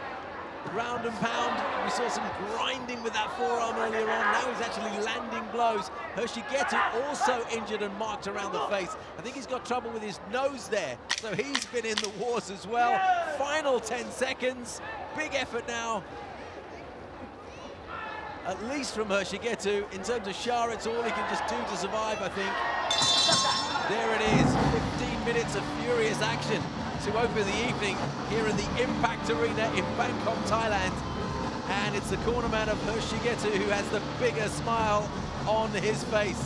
Speaker 6: Round and pound, we saw some grinding with that forearm earlier on. Now he's actually landing blows. Hexigetu also injured and marked around the face. I think he's got trouble with his nose there, so he's been in the wars as well. Final 10 seconds, big effort now at least from Hexigetu. In terms of Shah, it's all he can just do to survive, I think. There it is, 15 minutes of furious action to open the evening here in the Impact Arena in Bangkok, Thailand. And it's the cornerman of Hexigetu who has the bigger smile on his face.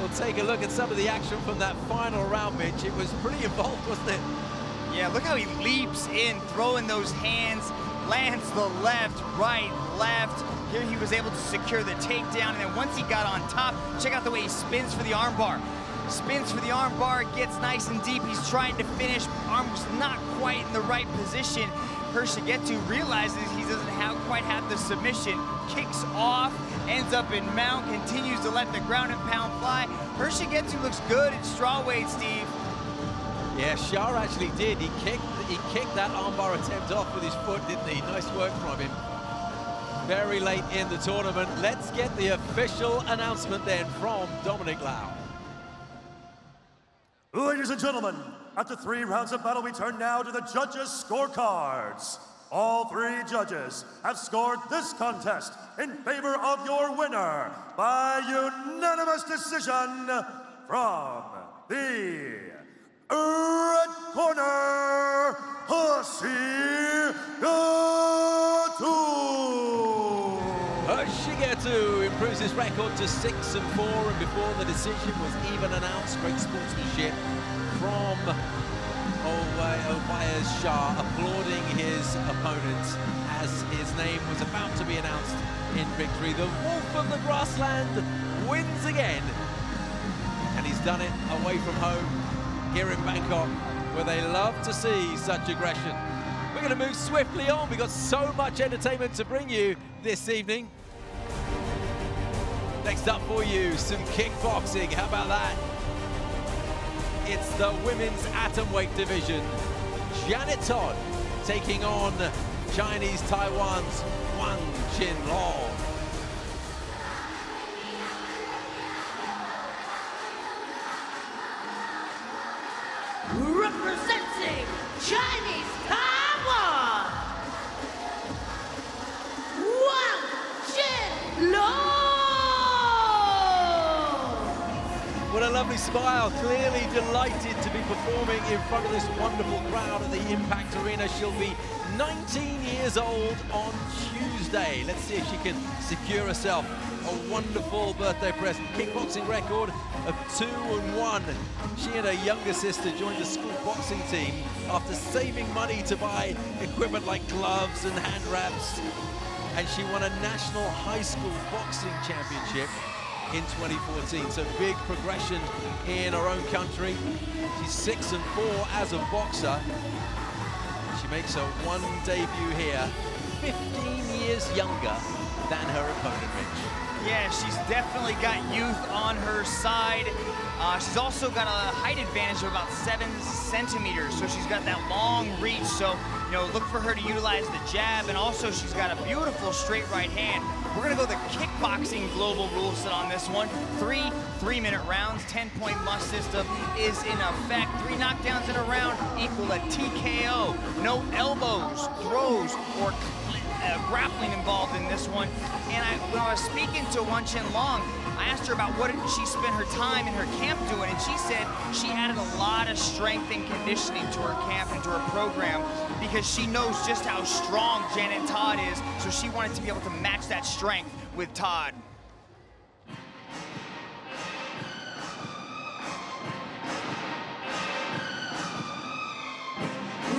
Speaker 6: We'll take a look at some of the action from that final round, Mitch. It was pretty involved, wasn't it?
Speaker 8: Yeah, look how he leaps in, throwing those hands, lands the left, right, left. Here he was able to secure the takedown, and then once he got on top, check out the way he spins for the armbar. Spins for the armbar, gets nice and deep. He's trying to finish, arm's not quite in the right position. Hexigetu realizes he doesn't have, quite have the submission, kicks off, ends up in mount, continues to let the ground and pound fly. Hexigetu looks good at strawweight, Steve.
Speaker 6: Yeah, Shah actually did. He kicked he kicked that armbar attempt off with his foot, didn't he? Nice work from him. Very late in the tournament. Let's get the official announcement then from Dominic Lau.
Speaker 9: Ladies and gentlemen, after three rounds of battle, we turn now to the judges' scorecards. All three judges have scored this contest in favor of your winner by unanimous decision from the red corner, Hexigetu.
Speaker 6: Hexigetu improves his record to 6 and 4, and before the decision was even announced, great sportsmanship from Ovais Shah applauding his opponent as his name was about to be announced in victory. The Wolf of the Grassland wins again, and he's done it away from home here in Bangkok, where they love to see such aggression. We're going to move swiftly on. We've got so much entertainment to bring you this evening. Next up for you, some kickboxing. How about that? It's the women's atomweight division. Janet Todd taking on Chinese Taiwan's Wang Chin Long.
Speaker 7: Representing Chinese
Speaker 6: lovely smile. Clearly delighted to be performing in front of this wonderful crowd at the Impact Arena. She'll be 19 years old on Tuesday. Let's see if she can secure herself a wonderful birthday present. Kickboxing record of two and one. She and her younger sister joined the school boxing team after saving money to buy equipment like gloves and hand wraps. And she won a national high school boxing championship in 2014. So big progression in her own country. She's six and four as a boxer. She makes her one debut here, 15 years younger than her opponent.
Speaker 8: Yeah, she's definitely got youth on her side. Uh, she's also got a height advantage of about seven centimeters, so she's got that long reach. So, you know, look for her to utilize the jab, and also she's got a beautiful straight right hand. We're gonna go the kickboxing global rule set on this one. Three three-minute rounds, 10-point must system is in effect. Three knockdowns in a round equal a TKO. No elbows, throws, or uh, grappling involved in this one. And I, when I was speaking to Wang Chin Long, I asked her about what did she spent her time in her camp doing, and she said she added a lot of strength and conditioning to her camp and to her program because she knows just how strong Janet Todd is, so she wanted to be able to match that strength with Todd.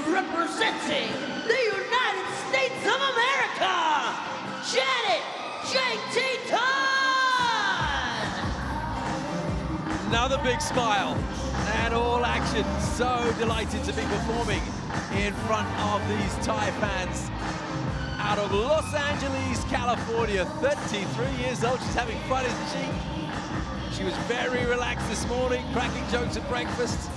Speaker 7: Representing Janet JT Todd!
Speaker 6: Another big smile and all action. So delighted to be performing in front of these Thai fans out of Los Angeles, California. 33 years old. She's having fun, isn't she? She was very relaxed this morning, cracking jokes at breakfast.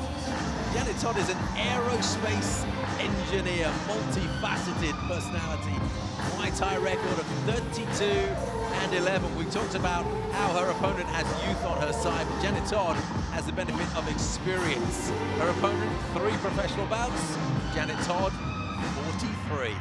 Speaker 6: Janet Todd is an aerospace engineer, multifaceted personality. Muay Thai record of 32 and 11. We talked about how her opponent has youth on her side, but Janet Todd has the benefit of experience. Her opponent, three professional bouts. Janet Todd, 43.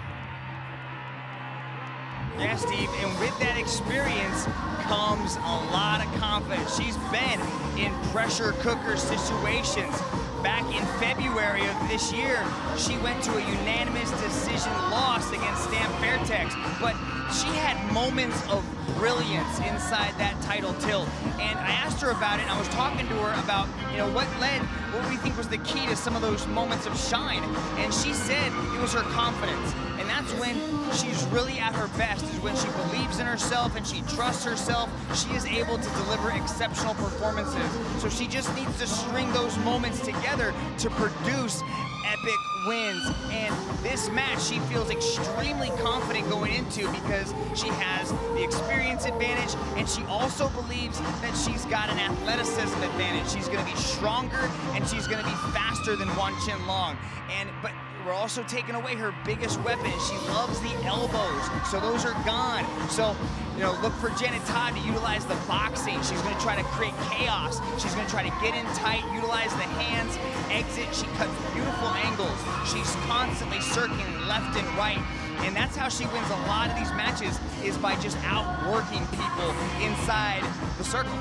Speaker 8: Yeah, Steve, and with that experience comes a lot of confidence. She's been in pressure cooker situations. Back in February of this year, she went to a unanimous decision loss against Stamp Fairtex, but she had moments of brilliance inside that title tilt. And I asked her about it, and I was talking to her about, you know, what led, what we think was the key to some of those moments of shine? And she said it was her confidence. And that's when she's really at her best, is when she believes in herself and she trusts herself. She is able to deliver exceptional performances. So she just needs to string those moments together to produce epic wins. And this match she feels extremely confident going into because she has the experience advantage and she also believes that she's got an athleticism advantage. She's gonna be stronger and she's gonna be faster than Wang Chin Long. And but we're also taking away her biggest weapon. She loves the elbows, so those are gone. So, you know, look for Janet Todd to utilize the boxing. She's gonna try to create chaos. She's gonna try to get in tight, utilize the hands, exit. She cuts beautiful angles. She's constantly circling left and right. And that's how she wins a lot of these matches, is by just outworking people inside the circle.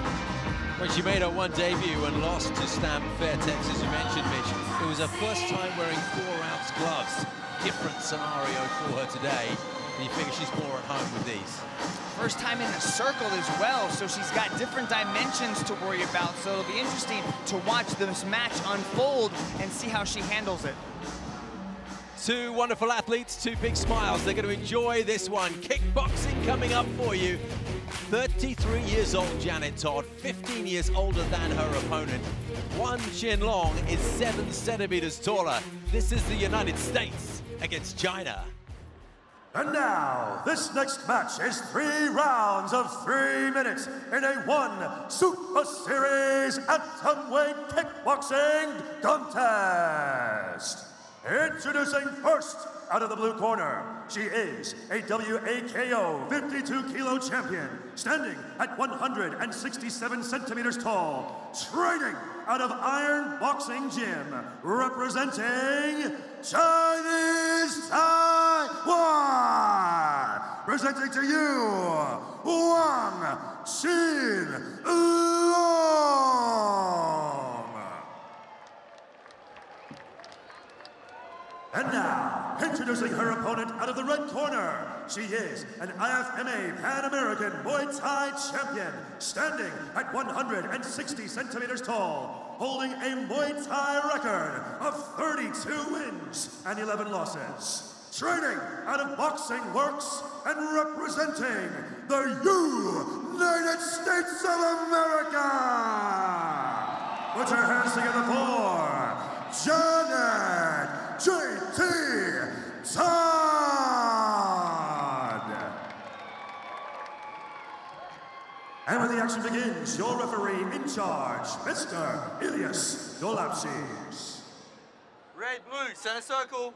Speaker 6: When she made her one debut and lost to Stamp Fairtex, as you mentioned, Mitch, it was her first time wearing four-ounce gloves. Different scenario for her today. And you figure she's more at home with these.
Speaker 8: First time in the circle as well, so she's got different dimensions to worry about. So it'll be interesting to watch this match unfold and see how she handles it.
Speaker 6: Two wonderful athletes, two big smiles. They're going to enjoy this one. Kickboxing coming up for you. 33 years old Janet Todd, 15 years older than her opponent. Wang Chin Long is seven centimeters taller. This is the United States against China.
Speaker 9: And now, this next match is three rounds of three minutes in a one Super Series atomweight kickboxing contest. Introducing first, out of the blue corner, she is a WAKO 52 kilo champion, standing at 167 centimeters tall, training out of Iron Boxing Gym, representing Chinese Taiwan. Presenting to you, Wang Chin Long. And now, introducing her opponent out of the red corner, she is an IFMA Pan American Muay Thai champion, standing at 160 centimeters tall, holding a Muay Thai record of 32 wins and 11 losses. Training out of Boxing Works and representing the United States of America. Put your hands together for Janet JT Todd. And when the action begins, your referee in charge, Mr. Ilias Dolapsis.
Speaker 11: Red, blue, center circle.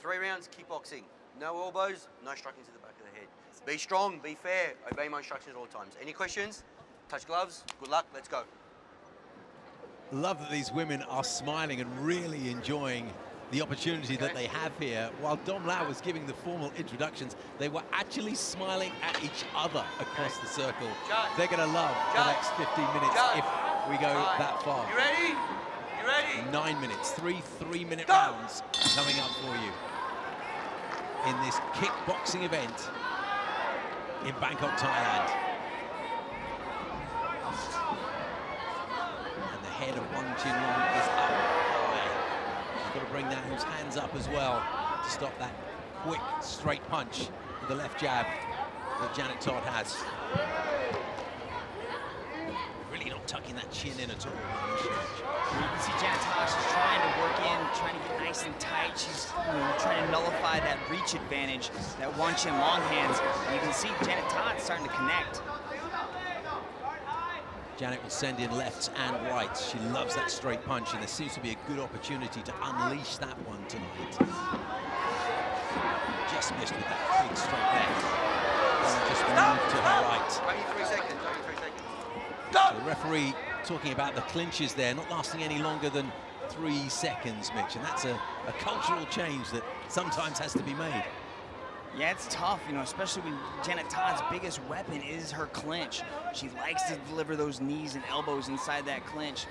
Speaker 11: Three rounds, kickboxing. No elbows, no striking to the back of the head. Be strong, be fair, obey my instructions at all times. Any questions? Touch gloves. Good luck. Let's go.
Speaker 6: Love that these women are smiling and really enjoying the opportunity that they have here. While Dom Lau was giving the formal introductions, they were actually smiling at each other across the circle. They're going to love the next 15 minutes if we go that far.
Speaker 11: You ready? You ready?
Speaker 6: Nine minutes, three three-minute rounds coming up for you in this kickboxing event in Bangkok, Thailand. And the head of Wang is up high. He's got to bring down his hands up as well to stop that quick straight punch with the left jab that Janet Todd has. Really not tucking that chin in at all.
Speaker 8: You can see Janet Todd, she's trying to work in, trying to get nice and tight. She's you know, trying to nullify that reach advantage that Wang Chin Long hands. You can see Janet Todd starting to connect.
Speaker 6: Janet will send in lefts and rights. She loves that straight punch, and there seems to be a good opportunity to unleash that one tonight. Just missed with that big straight left. And just moved to her right.
Speaker 11: 23 seconds, 23 seconds.
Speaker 6: So the referee talking about the clinches there, not lasting any longer than three seconds, Mitch, and that's a, a cultural change that sometimes has to be made.
Speaker 8: Yeah, it's tough, you know, especially when Janet Todd's biggest weapon is her clinch. She likes to deliver those knees and elbows inside that clinch.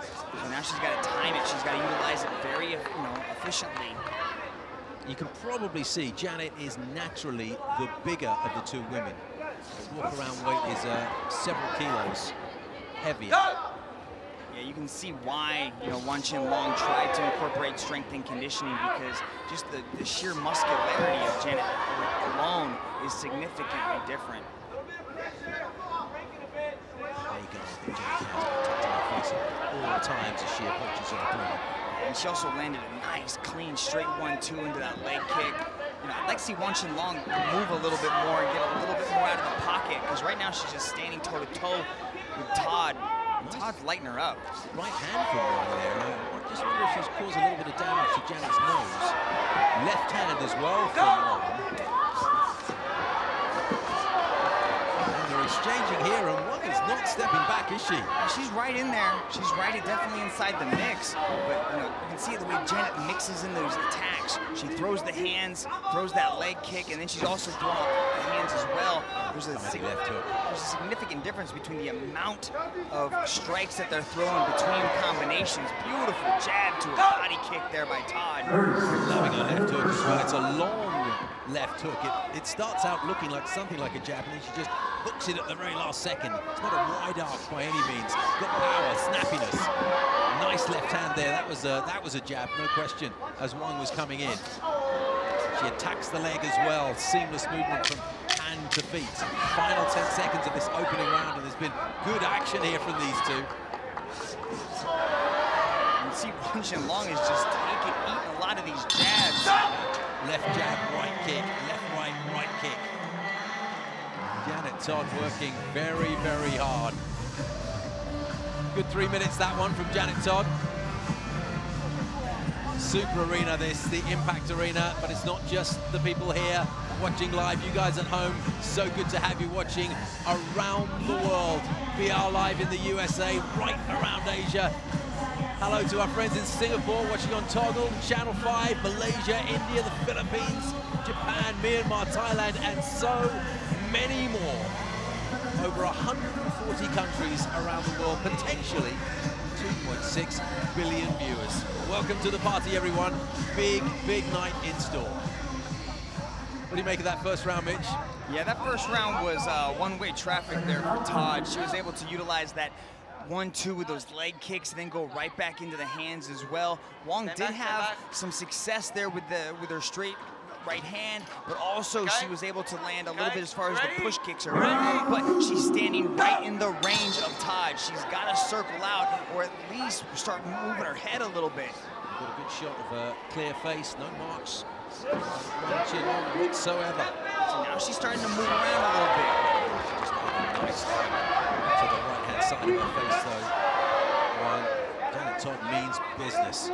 Speaker 8: So now she's got to time it. She's got to utilize it very, you know, efficiently.
Speaker 6: You can probably see Janet is naturally the bigger of the two women. Her walk-around weight is uh, several kilos heavier.
Speaker 8: Yeah, you can see why, you know, Wang Chin Long tried to incorporate strength and conditioning because just the, the sheer muscularity of Janet alone is significantly different.
Speaker 6: There you go. Janet has protecting her face at all times as she approaches her opponent.
Speaker 8: And she also landed a nice, clean, straight one-two into that leg kick. You know, I'd like to see Wang Chin Long move a little bit more and get a little bit more out of the pocket because right now she's just standing toe-to-toe with Todd. Todd's lighting her up.
Speaker 6: Right hand from Long there. I just wonder if she's caused a little bit of damage to Janet's nose. Left hand as well from. And they're exchanging here, and one is not stepping back, is she?
Speaker 8: She's right in there. She's right definitely inside the mix. But you know, you can see the way Janet mixes in those attacks. She throws the hands, throws that leg kick, and then she's also throwing the hands as well. There's a, sig- there's a significant difference between the amount of strikes that they're throwing between combinations. Beautiful jab to a body kick there by Todd.
Speaker 6: Loving her left hook as well. It's a long left hook. It, it starts out looking like something like a jab, and then she just hooks it at the very last second. It's not a wide arc by any means. Got power, snappiness. Nice left hand there. That was a, that was a jab, no question, as Wang was coming in. She attacks the leg as well. Seamless movement from hand to feet. Final 10 seconds of this opening round, and there's been good action here from these two.
Speaker 8: You see Wang Chin Long is just taking, eating a lot of these jabs.
Speaker 6: Left jab, right kick, left, right, right kick. Janet Todd working very, very hard. Good three minutes, that one from Janet Todd. Super arena this, the Impact Arena, but it's not just the people here watching live, you guys at home. So good to have you watching around the world. B/R Live in the USA, right around Asia. Hello to our friends in Singapore watching on Toggle, Channel 5, Malaysia, India, the Philippines, Japan, Myanmar, Thailand, and so many more. Over 140 countries around the world, potentially 2.6 billion viewers. Welcome to the party, everyone. Big, big night in store. What do you make of that first round, Mitch?
Speaker 8: Yeah, that first round was uh, one-way traffic there for Todd. She was able to utilize that one-two with those leg kicks and then go right back into the hands as well. Wong did have some success there with the with her straight right hand, but also she was able to land a little
Speaker 11: Okay.
Speaker 8: bit as far as
Speaker 11: Ready?
Speaker 8: the push kicks are.
Speaker 11: Ready?
Speaker 8: But she's standing right in the range of Todd. She's got to circle out or at least start moving her head a little bit.
Speaker 6: Got a good shot of a clear face, no marks. One chin on whatsoever.
Speaker 8: So now she's starting to move around a little bit.
Speaker 6: Of her face, though. Janet Todd means business.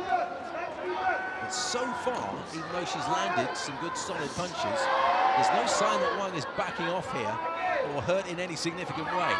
Speaker 6: But so far, even though she's landed some good solid punches, there's no sign that Wang is backing off here or hurt in any significant way.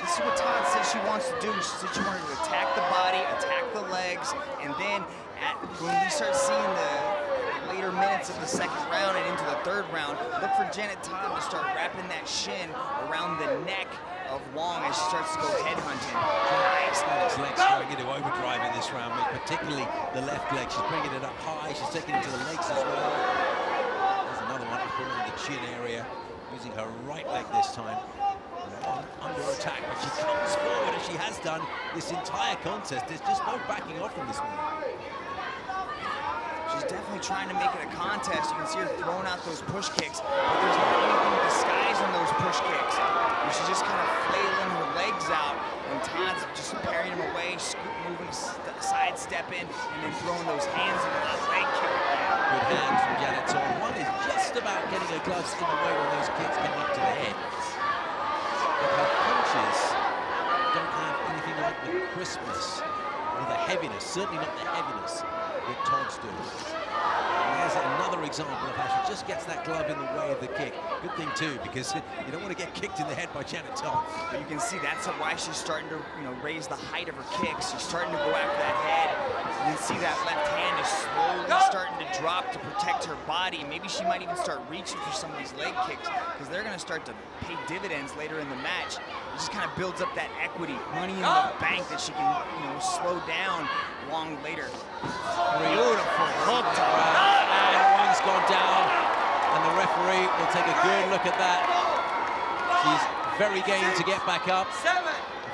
Speaker 8: This is what Todd said she wants to do. She said she wanted to attack the body, attack the legs, and then at, when we start seeing the later minutes of the second round and into the third round, look for Janet Todd to start wrapping that shin around the neck of Wong as she starts to go headhunting. Nice.
Speaker 6: Janet's legs going into overdrive in this round, particularly the left leg. She's bringing it up high. She's taking it to the legs as well. There's another one around the chin area, using her right leg this time. Wong under attack, but she comes forward as she has done this entire contest. There's just no backing off from this woman.
Speaker 8: She's definitely trying to make it a contest. You can see her throwing out those push kicks, but there's not anything disguising those push kicks. She's just kind of flailing her legs out, and Todd's just parrying them away, moving, st- sidestepping, and then throwing those hands into that leg kick.
Speaker 6: Good hands from Todd. One is just about getting her gloves in the way when those kicks come up to the head. But her punches don't have anything like the crispness or the heaviness, certainly not the heaviness that Todd's do. And There's another example of how she just gets that glove in the way of the kick. Good thing too, because you don't want to get kicked in the head by Janet Todd.
Speaker 8: But you can see that's why she's starting to, you know, raise the height of her kicks. She's starting to go after that head. You can see that left hand is slowly starting to drop to protect her body. Maybe she might even start reaching for some of these leg kicks because they're going to start to pay dividends later in the match. It just kind of builds up that equity, money in the bank that she can, you know, slow down long later. Beautiful hook to
Speaker 6: And one's gone down, and the referee will take a good look at that. She's very game to get back up.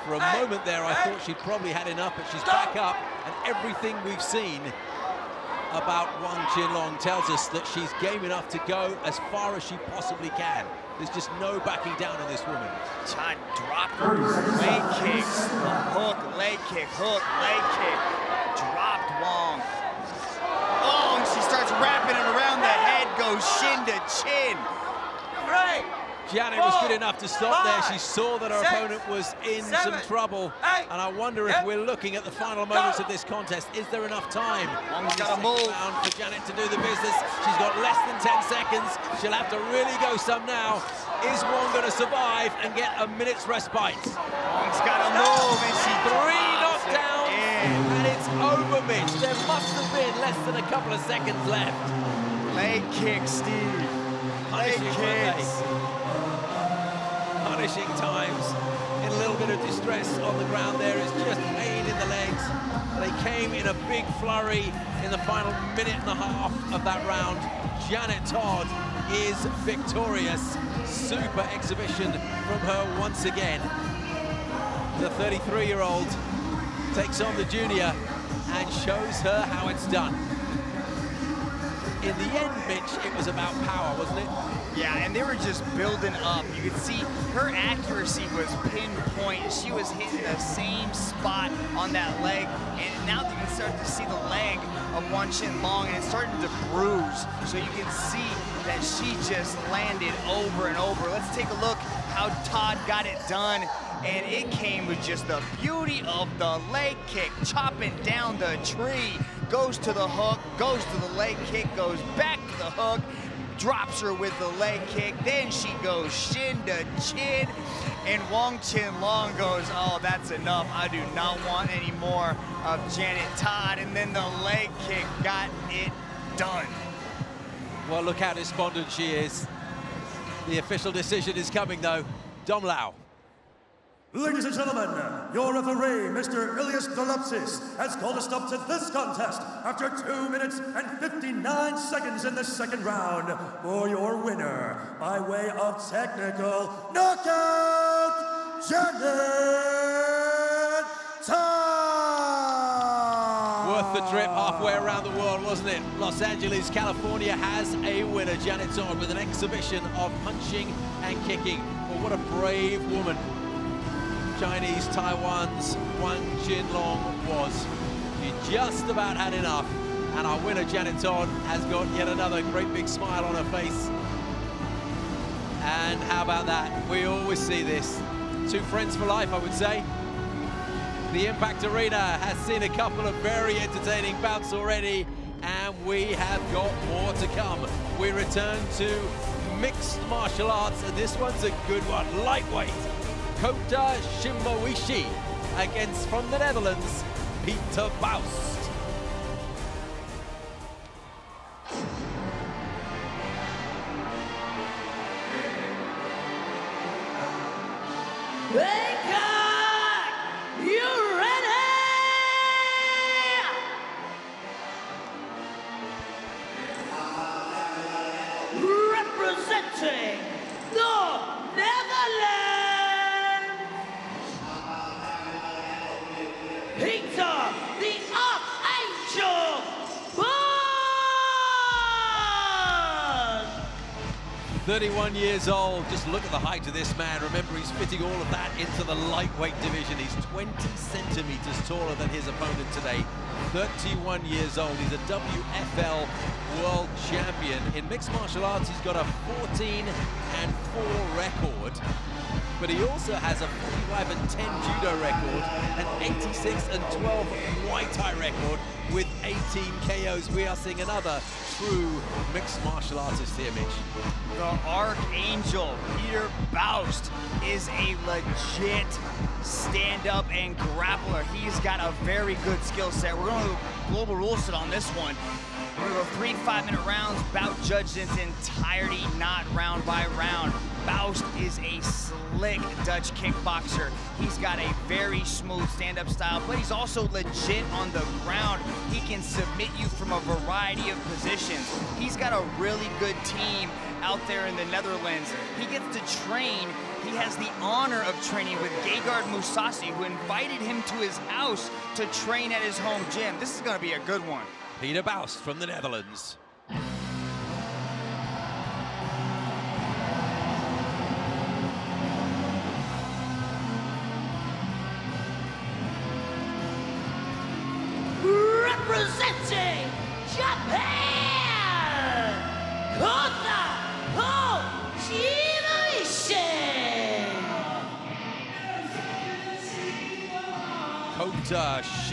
Speaker 6: For a moment there, I thought she'd probably had enough, but she's back up, and everything we've seen about Wang Chin Long tells us that she's game enough to go as far as she possibly can. There's just no backing down on this woman.
Speaker 8: Todd dropped leg kicks, hook, leg kick, hook, leg kick, Wong. Oh, and she starts wrapping it around the head, goes shin to chin.
Speaker 11: Right.
Speaker 6: Janet was good enough to stop there. She saw that her
Speaker 11: six,
Speaker 6: opponent was in some trouble.
Speaker 11: eight,
Speaker 6: And I wonder if
Speaker 11: yep,
Speaker 6: we're looking at the final moments of this contest. Is there enough time?
Speaker 8: Wong's
Speaker 6: in the
Speaker 8: gotta
Speaker 6: second
Speaker 8: move.
Speaker 6: round for Janet to do the business. She's got less than 10 seconds. She'll have to really go some now. Is Wong going to survive and get a minute's respite?
Speaker 8: Wong's got to move, and she
Speaker 6: Three over, Mitch. There must have been less than a couple of seconds left.
Speaker 8: Leg kick, Steve. Leg
Speaker 6: Punishing, weren't
Speaker 8: kicks.
Speaker 6: Punishing times. In a little bit of distress on the ground there. It's just pain in the legs. They came in a big flurry in the final minute and a half of that round. Janet Todd is victorious. Super exhibition from her once again. The 33-year-old takes on the junior and shows her how it's done. In the end, Mitch, it was about power, wasn't it?
Speaker 8: Yeah, and they were just building up. You could see her accuracy was pinpoint. She was hitting the same spot on that leg. And now you can start to see the leg of Wang Chin Long, and it's starting to bruise. So you can see that she just landed over and over. Let's take a look how Todd got it done. And it came with just the beauty of the leg kick, chopping down the tree. Goes to the hook, goes to the leg kick, goes back to the hook, drops her with the leg kick. Then she goes shin to chin. And Wang Chin Long goes, oh, that's enough. I do not want any more of Janet Todd. And then the leg kick got it done.
Speaker 6: Well, look how despondent she is. The official decision is coming, though. Dom Lau.
Speaker 9: Ladies and gentlemen, your referee, Mr. Ilias Dolopsis, has called a stop to this contest after 2 minutes and 59 seconds in the second round for your winner by way of technical knockout, Janet Todd!
Speaker 6: Worth the trip halfway around the world, wasn't it? Los Angeles, California has a winner, Janet Todd, with an exhibition of punching and kicking. Well, what a brave woman Chinese Taiwan's Wang Jinlong was. She just about had enough. And our winner, Janet Todd, has got yet another great big smile on her face. And how about that? We always see this. Two friends for life, I would say. The Impact Arena has seen a couple of very entertaining bouts already, and we have got more to come. We return to mixed martial arts, and this one's a good one. Lightweight, Kota Shimoishi against, from the Netherlands, Pieter Buist.
Speaker 7: Bangkok!
Speaker 6: Years old. Just look at the height of this man. Remember, he's fitting all of that into the lightweight division. He's 20 centimeters taller than his opponent today. 31 years old. He's a WFL world champion. In mixed martial arts, he's got a 14 and 4 record. But he also has a 45 and 10 judo record, an 86 and 12 Muay Thai record with 18 KOs. We are seeing another true mixed martial artist here, Mitch.
Speaker 8: The Archangel, Pieter Buist, is a legit stand-up and grappler. He's got a very good skill set. We're going to global rule set on this one. We're going to go three five-minute rounds, bout judged in its entirety, not round by round. Buist is a slick Dutch kickboxer. He's got a very smooth stand-up style, but he's also legit on the ground. He can submit you from a variety of positions. He's got a really good team out there in the Netherlands. He gets to train. He has the honor of training with Gegard Mousasi, who invited him to his house to train at his home gym. This is going to be a good one.
Speaker 6: Pieter Buist from the Netherlands.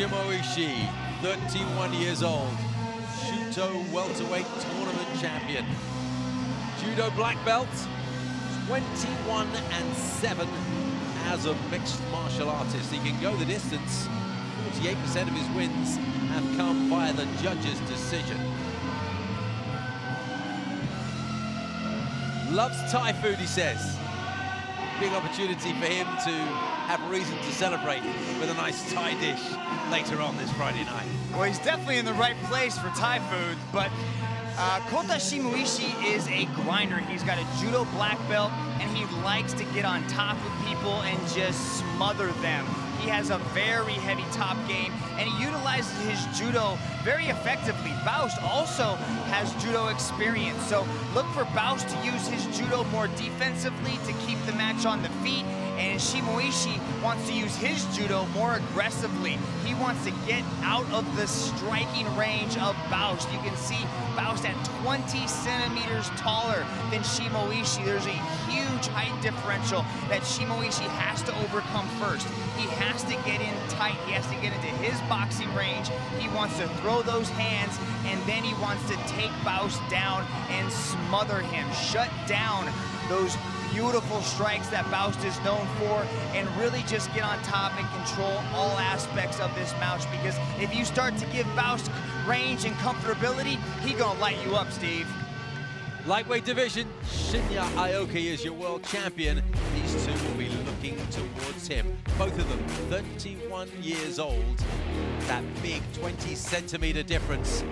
Speaker 6: Shimoishi, 31 years old, Shooto welterweight tournament champion. Judo black belt, 21 and 7 as a mixed martial artist. He can go the distance. 48% of his wins have come via the judge's decision. Loves Thai food, he says. Big opportunity for him to have reason to celebrate with a nice Thai dish later on this Friday night.
Speaker 8: Well, he's definitely in the right place for Thai food, but uh, Kota Shimoishi is a grinder. He's got a judo black belt, and he likes to get on top of people and just smother them. He has a very heavy top game, and he utilizes his judo very effectively. Buist also has judo experience, so look for Buist to use his judo more defensively to keep the match on the feet, and Shimoishi wants to use his judo more aggressively. He wants to get out of the striking range of Buist. You can see Buist at 20 centimeters taller than Shimoishi. There's a huge height differential that Shimoishi has to overcome first. He has to get in tight. He has to get into his boxing range. He wants to throw those hands, and then he wants to take Buist down and smother him, shut down those beautiful strikes that Buist is known for and really just get on top and control all aspects of this match because if you start to give Buist range and comfortability, he gonna light you up, Steve.
Speaker 6: Lightweight division, Shinya Aoki is your world champion. These two will be looking towards him. Both of them 31 years old. That big 20 centimeter difference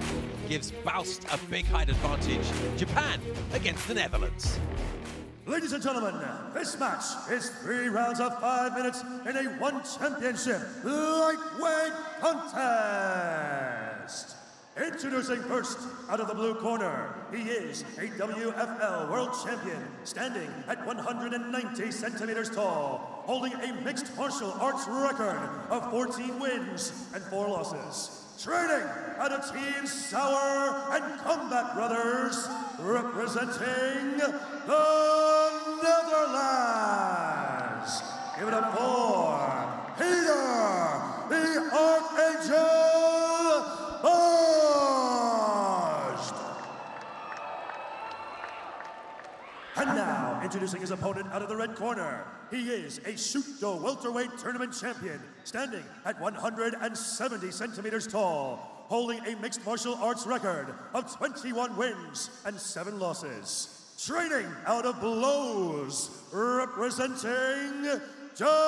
Speaker 6: gives Buist a big height advantage. Japan against the Netherlands.
Speaker 9: Ladies and gentlemen, this match is three rounds of five minutes in a one championship lightweight contest. Introducing first, out of the blue corner, he is a WFL World Champion, standing at 190 centimeters tall, holding a mixed martial arts record of 14 wins and 4 losses. Training out of Team Souwer and Combat Brothers, representing the Netherlands. Give it up for Pieter, the Archangel Buist. And now, introducing his opponent out of the red corner, he is a Shooto welterweight tournament champion, standing at 170 centimeters tall, holding a mixed martial arts record of 21 wins and 7 losses. Training out of blows, representing Japan,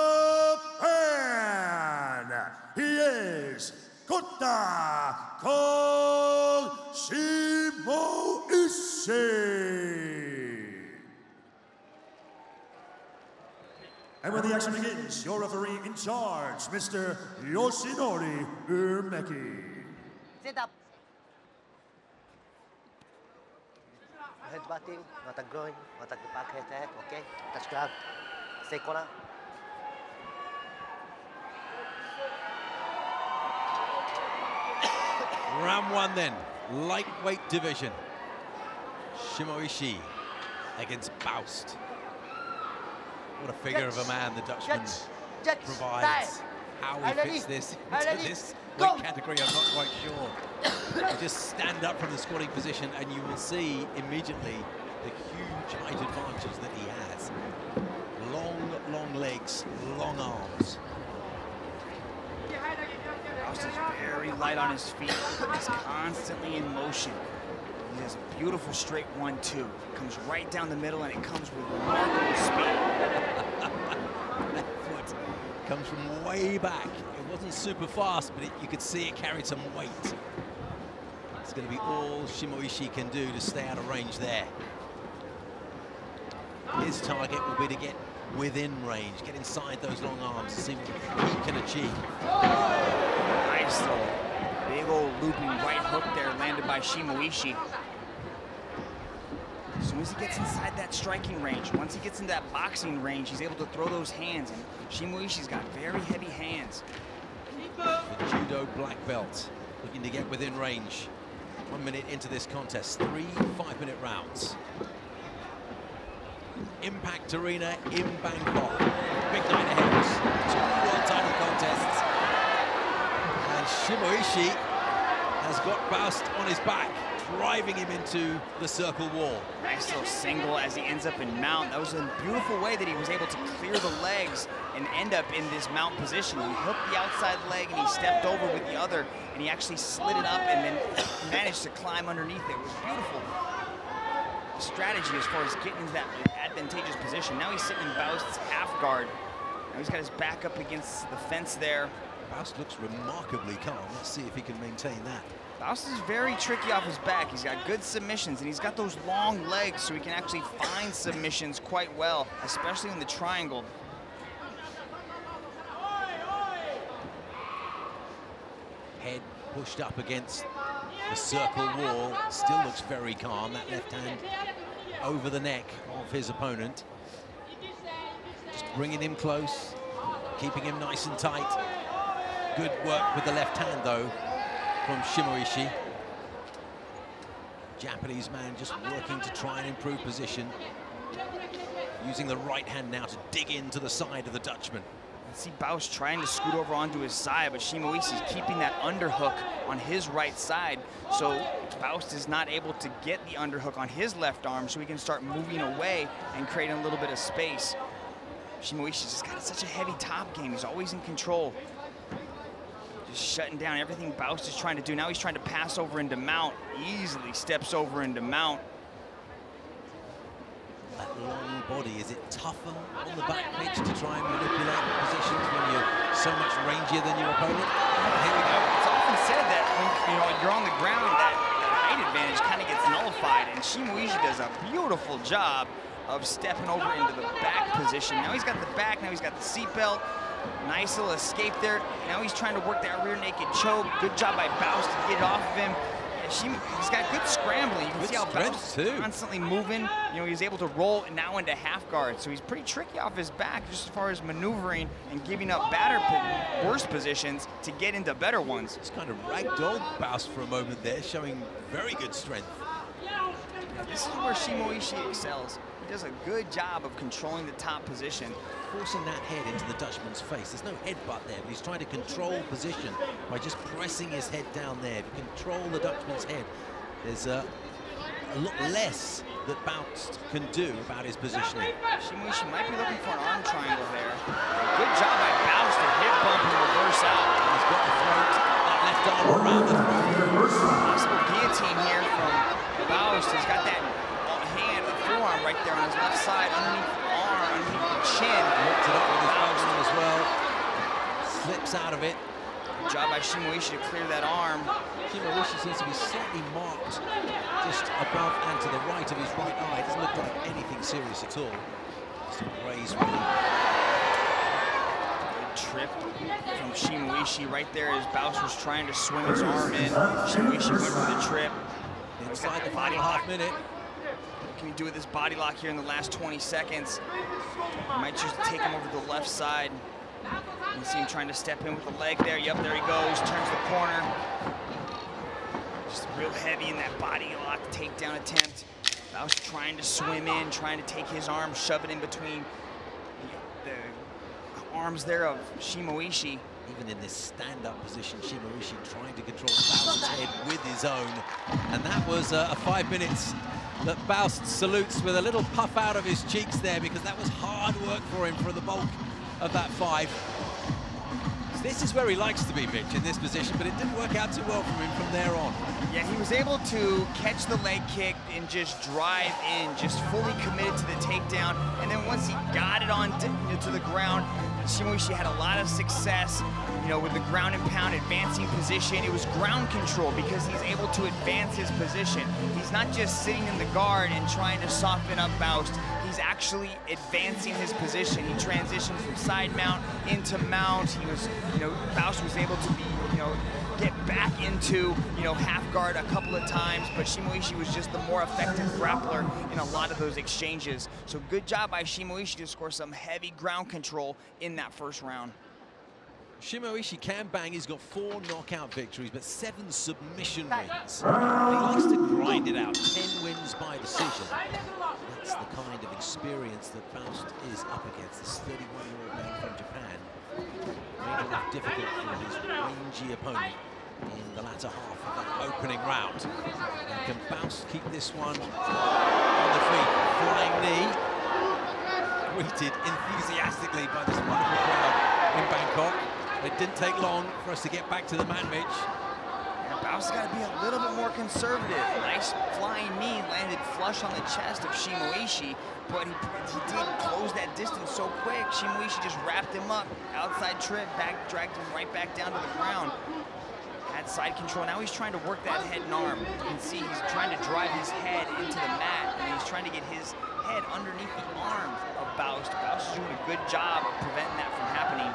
Speaker 9: he is Kota Koshimoishi. And when the action begins, your referee in charge, Mr. Yoshinori Umeki.
Speaker 10: Sit up. Head batting, not a groin, not a back head, head, okay? Touch grab. Stay corner.
Speaker 6: Round one then, lightweight division. Shimoishi against Buist. What a figure of a man the Dutchman provides. How he fits this into this weight category, I'm not quite sure. He'll just stand up from the squatting position and you will see immediately the huge height advantage that he has. Long, long legs, long arms.
Speaker 8: Buist is very light on his feet. He's constantly in motion. He has a beautiful straight one-two. Comes right down the middle and it comes with remarkable speed.
Speaker 6: that foot comes from way back. It wasn't super fast, but it, you could see it carried some weight. It's going to be all Shimoishi can do to stay out of range there. His target will be to get within range, get inside those long arms to see what he can achieve.
Speaker 8: Nice little big old looping right hook there landed by Shimoishi. As soon as he gets inside that striking range, once he gets into that boxing range, he's able to throw those hands. And Shimoishi's got very heavy hands.
Speaker 6: The judo black belt looking to get within range. One minute into this contest, three five-minute rounds. Impact Arena in Bangkok. Big night ahead. Two world title contests. And Shimoishi has got Buist on his back, driving him into the circle wall.
Speaker 8: Nice little single as he ends up in mount. That was a beautiful way that he was able to clear the legs and end up in this mount position. He hooked the outside leg and he stepped over with the other and he actually slid it up and then managed to climb underneath it. It was beautiful strategy as far as getting into that advantageous position. Now he's sitting in Buist's half guard. Now he's got his back up against the fence there.
Speaker 6: Buist looks remarkably calm. Let's see if he can maintain that.
Speaker 8: Is very tricky off his back. He's got good submissions, and he's got those long legs, so he can actually find submissions quite well, especially in the triangle.
Speaker 6: Head pushed up against the circle wall. Still looks very calm. That left hand over the neck of his opponent. Just bringing him close, keeping him nice and tight. Good work with the left hand, though, from Shimoishi. Japanese man just working to try and improve position. Using the right hand now to dig into the side of the Dutchman.
Speaker 8: I see Buist trying to scoot over onto his side, but Shimoishi is keeping that underhook on his right side. So Buist is not able to get the underhook on his left arm so he can start moving away and creating a little bit of space. Shimoishi's just got such a heavy top game. He's always in control. Just shutting down everything Buist is trying to do. Now he's trying to pass over into mount. Easily steps over into mount.
Speaker 6: That long body, is it tougher on the back pitch to try and manipulate positions when you're so much rangier than your opponent?
Speaker 8: Here we go. It's often said that when you know, you're on the ground, that height advantage kind of gets nullified, and Shimoishi does a beautiful job of stepping over into the back position. Now he's got the back, now he's got the seatbelt. Nice little escape there. Now he's trying to work that rear naked choke. Good job by Buist to get it off of him. And she, he's got good scrambling. You can
Speaker 6: Good
Speaker 8: see how Buist
Speaker 6: too.
Speaker 8: is constantly moving. You know, he's able to roll now into half guard. So he's pretty tricky off his back just as far as maneuvering and giving up batter po- worse positions to get into better ones.
Speaker 6: It's kind of ragdoll Buist for a moment there, showing very good strength.
Speaker 8: This is where Shimoishi excels. He does a good job of controlling the top position.
Speaker 6: Forcing that head into the Dutchman's face. There's no headbutt there, but he's trying to control position by just pressing his head down there. If you control the Dutchman's head, there's uh, a lot less that Buist can do about his positioning.
Speaker 8: She might be looking for an arm triangle there. Good job by Buist to hip bump and reverse out.
Speaker 6: And He's got the throat, that left arm around the throat.
Speaker 8: Possible guillotine here from Buist. He's got that hand, the forearm right there on his left side, underneath the arm, underneath the chin.
Speaker 6: Looked it up with his arm as well. Slips out of it.
Speaker 8: Good job by Shimoishi to clear that arm.
Speaker 6: Shimoishi seems to be slightly marked just above and to the right of his right eye. Doesn't look like anything serious at all. Just a graze, really.
Speaker 8: Good trip from Shimoishi right there as Buist was trying to swing his arm in. Shimoishi went for the trip.
Speaker 6: Inside the final half minute.
Speaker 8: Can he do with this body lock here in the last 20 seconds? He might choose to take him over to the left side. You see him trying to step in with the leg there. Yep, there he goes, turns the corner. Just real heavy in that body lock takedown attempt. Buist trying to swim in, trying to take his arm, shove it in between the, the arms there of Shimoishi.
Speaker 6: Even in this stand-up position, Shimoishi trying to control Buist's head with his own. And that was uh, a five minutes that Buist salutes with a little puff out of his cheeks there because that was hard work for him for the bulk of that five. This is where he likes to be, Mitch, in this position, but it didn't work out too well for him from there on.
Speaker 8: Yeah, he was able to catch the leg kick and just drive in, just fully committed to the takedown. And then once he got it on to, to the ground, Shimoishi had a lot of success, you know, with the ground and pound advancing position. It was ground control because he's able to advance his position. He's not just sitting in the guard and trying to soften up Buist. He's actually advancing his position. He transitioned from side mount into mount. He was, you know, Buist was able to be, you know, get back into, you know, half guard a couple of times, but Shimoishi was just the more effective grappler in a lot of those exchanges. So good job by Shimoishi to score some heavy ground control in that first round.
Speaker 6: Shimoishi can bang. He's got four knockout victories, but seven submission wins. He likes to grind it out. Ten wins by decision. That's the kind of experience that Buist is up against. This 31-year-old man from Japan made it difficult for his rangy opponent in the latter half of that opening round. And can Buist keep this one on the feet? Flying knee. Greeted enthusiastically by this wonderful crowd in Bangkok. It didn't take long for us to get back to the man, Mitch.
Speaker 8: Yeah, Buist got to be a little bit more conservative. Nice flying knee landed flush on the chest of Shimoishi, but he, he did close that distance so quick. Shimoishi just wrapped him up. Outside trip, back, dragged him right back down to the ground. Side control. Now he's trying to work that head and arm. You can see he's trying to drive his head into the mat, and he's trying to get his head underneath the arm of Buist. Buist is doing a good job of preventing that from happening.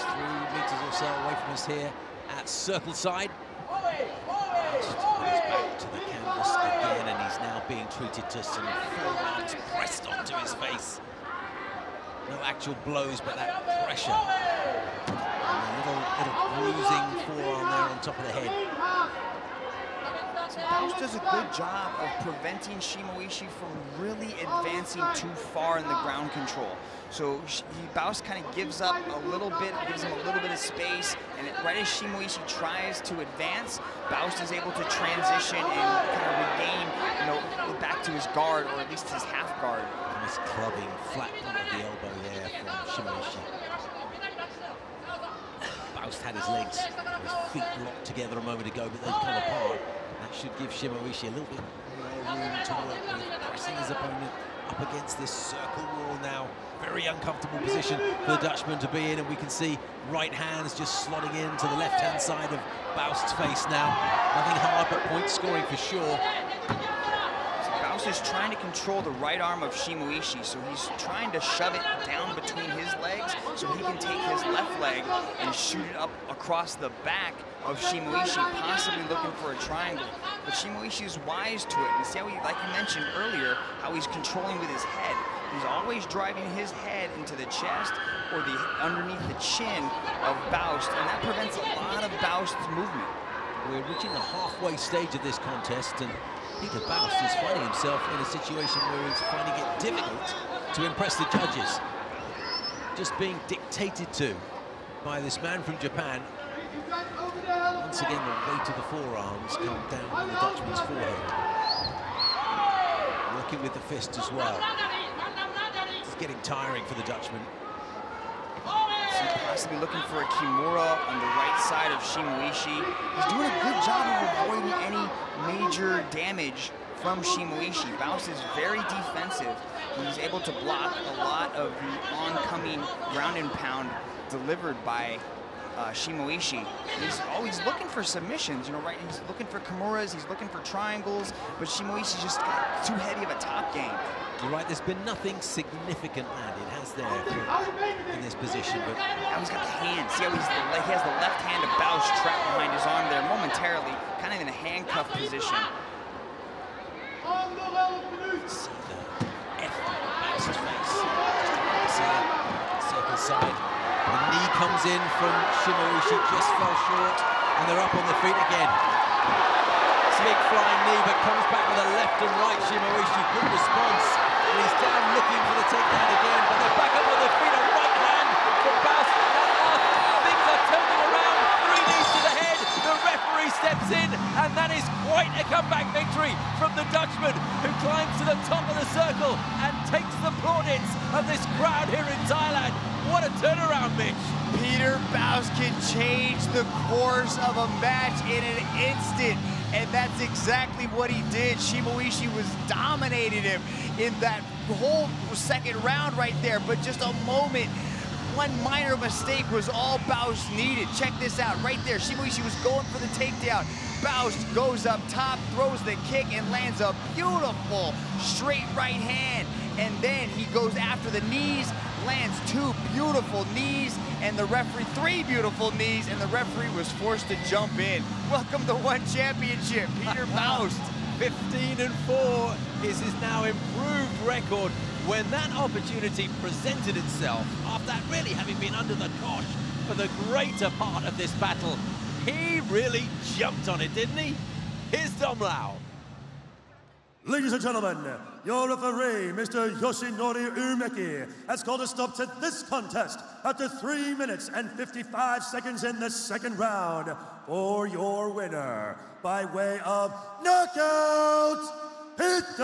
Speaker 6: Three meters or so away from us here at circle side. Buist goes back to the canvas again, and he's now being treated to some forearms pressed onto his face. No actual blows, but that pressure. A bruising forearm there on top of the head.
Speaker 8: Buist does a good job of preventing Shimoishi from really advancing too far in the ground control. So he, Buist kind of gives up a little bit, gives him a little bit of space, and right as Shimoishi tries to advance, Buist is able to transition and kind of regain, you know, back to his guard, or at least his half guard.
Speaker 6: Nice clubbing, flat point of the elbow there from Shimoishi. Buist had his legs, his feet locked together a moment ago, but they've come apart. That should give Shimoishi a little bit more room to work with, pressing his opponent up against this circle wall now. Very uncomfortable position for the Dutchman to be in, and we can see right hands just slotting in to the left-hand side of Buist's face now. Nothing hard, but point scoring for sure.
Speaker 12: Is trying to control the right arm of Shimoishi, so he's trying to shove it down between his legs so he can take his left leg and shoot it up across the back of Shimoishi, possibly looking for a triangle. But Shimoishi is wise to it. And see how he, like you mentioned earlier, how he's controlling with his head. He's always driving his head into the chest or the underneath the chin of Buist, and that prevents a lot of Buist's movement.
Speaker 6: We're reaching the halfway stage of this contest, and Pieter Buist is finding himself in a situation where he's finding it difficult to impress the judges. Just being dictated to by this man from Japan. Once again, the weight of the forearms come down on the Dutchman's forehead. Working with the fist as well. It's getting tiring for the Dutchman.
Speaker 12: See, possibly looking for a Kimura on the right side of Shimoishi. He's doing a good job of avoiding any major damage from Shimoishi. Buist is very defensive. He's able to block a lot of the oncoming ground and pound delivered by uh, Shimoishi. He's always looking for submissions, you know, right? He's looking for Kimuras, he's looking for triangles, but Shimoishi's just got too heavy of a top game.
Speaker 6: You're right, there's been nothing significant has there, in this position, but...
Speaker 12: Now he's got the hand. See how he's the, he has the left hand of Buist trapped behind his arm there momentarily, kind of in a handcuff position.
Speaker 6: See the on Buist's face. Circle side. The knee comes in from Shimoishi, just fell short, and they're up on the feet again. it's Big flying knee, but comes back with a left and right. Shimoishi, good response. He's down looking for the takedown again, but they're back up on their feet. A right hand from Buist. Things are turning around. Three knees to the head. The referee steps in, and that is quite a comeback victory from the Dutchman, who climbs to the top of the circle and takes the plaudits of this crowd here in Thailand. What a turnaround, Mitch.
Speaker 8: Pieter Buist can change the course of a match in an instant. And that's exactly what he did. Shimoishi was dominating him in that whole second round right there. But just a moment, one minor mistake was all Buist needed. Check this out, right there. Shimoishi was going for the takedown. Buist goes up top, throws the kick, and lands a beautiful straight right hand. And then he goes after the knees, lands two beautiful knees, and the referee, three beautiful knees, and the referee was forced to jump in. Welcome to One Championship, Pieter Buist.
Speaker 6: 15 and 4 is his now improved record when that opportunity presented itself after really having been under the cosh for the greater part of this battle. He really jumped on it, didn't he? Here's Dom Lau.
Speaker 9: Ladies and gentlemen, your referee, Mr. Yoshinori Umeki, has called a stop to this contest after 3 minutes and 55 seconds in the second round for your winner by way of knockout, Pieter!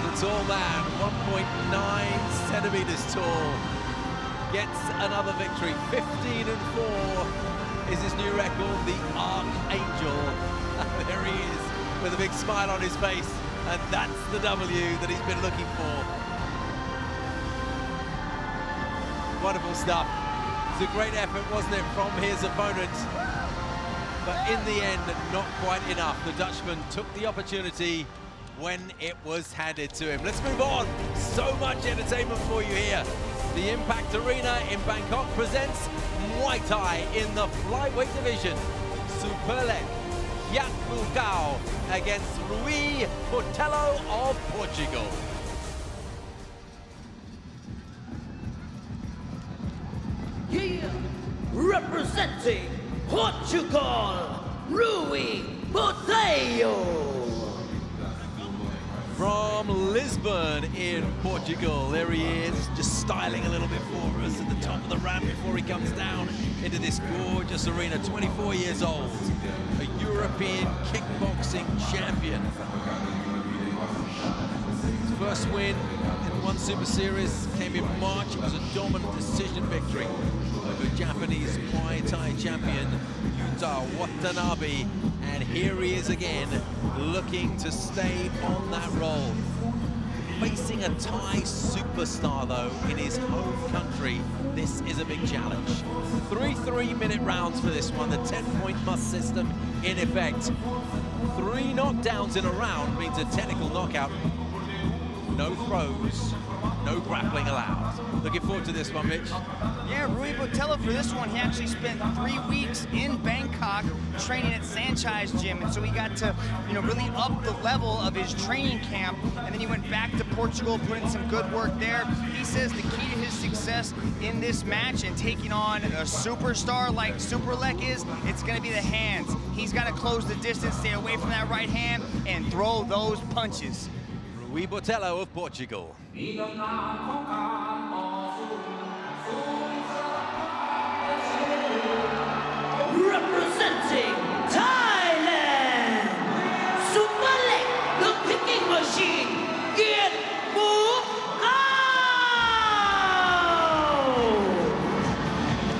Speaker 6: The tall man, 1.9 centimeters tall, gets another victory. 15 and 4 is his new record, the Archangel. there he is with a big smile on his face, and that's the W that he's been looking for. Wonderful stuff. It's a great effort, wasn't it, from his opponent? But in the end, not quite enough. The Dutchman took the opportunity when it was handed to him. Let's move on. So much entertainment for you here. The Impact Arena in Bangkok presents Muay Thai in the flyweight division. Superlek Yat Lugao against Rui Botelho of Portugal.
Speaker 7: Here, representing Portugal, Rui Botelho.
Speaker 6: From Lisbon in Portugal, there he is, just styling a little bit for us at the top of the ramp before he comes down into this gorgeous arena. 24 years old, a European kickboxing champion. His first win in One Super Series came in March. It was a dominant decision victory over Japanese Muay Thai champion Yuta Watanabe. And here he is again, looking to stay on that roll. Facing a Thai superstar, though, in his home country, this is a big challenge. Three three-minute rounds for this one, the 10-point must system in effect. Three knockdowns in a round means a technical knockout. No throws, no grappling allowed. Looking forward to this one, Mitch.
Speaker 8: Yeah, Rui Botelho for this one, he actually spent three weeks in Bangkok training at Sanchez Gym, and so he got to, you know, really up the level of his training camp, and then he went back to Portugal, put in some good work there. He says the key to his success in this match and taking on a superstar like Superlek is, it's going to be the hands. He's got to close the distance, stay away from that right hand, and throw those punches.
Speaker 6: Rui Botelho of Portugal.
Speaker 7: Representing Thailand, Superlek, the kicking machine, Kiat Mu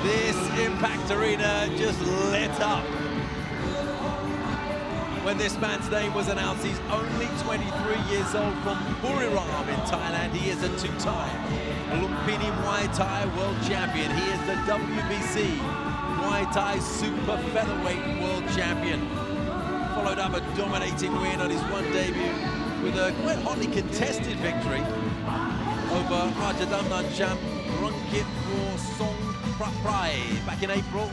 Speaker 6: This Impact Arena just lit up. When this man's name was announced, he's only 23 years old from Buriram in Thailand. He is a two-time Lumpini Muay Thai World Champion. He is the WBC Muay Thai Super Featherweight World Champion. Followed up a dominating win on his one debut with a quite hotly contested victory over Rajadamnan champ Runkit Song Praprai back in April.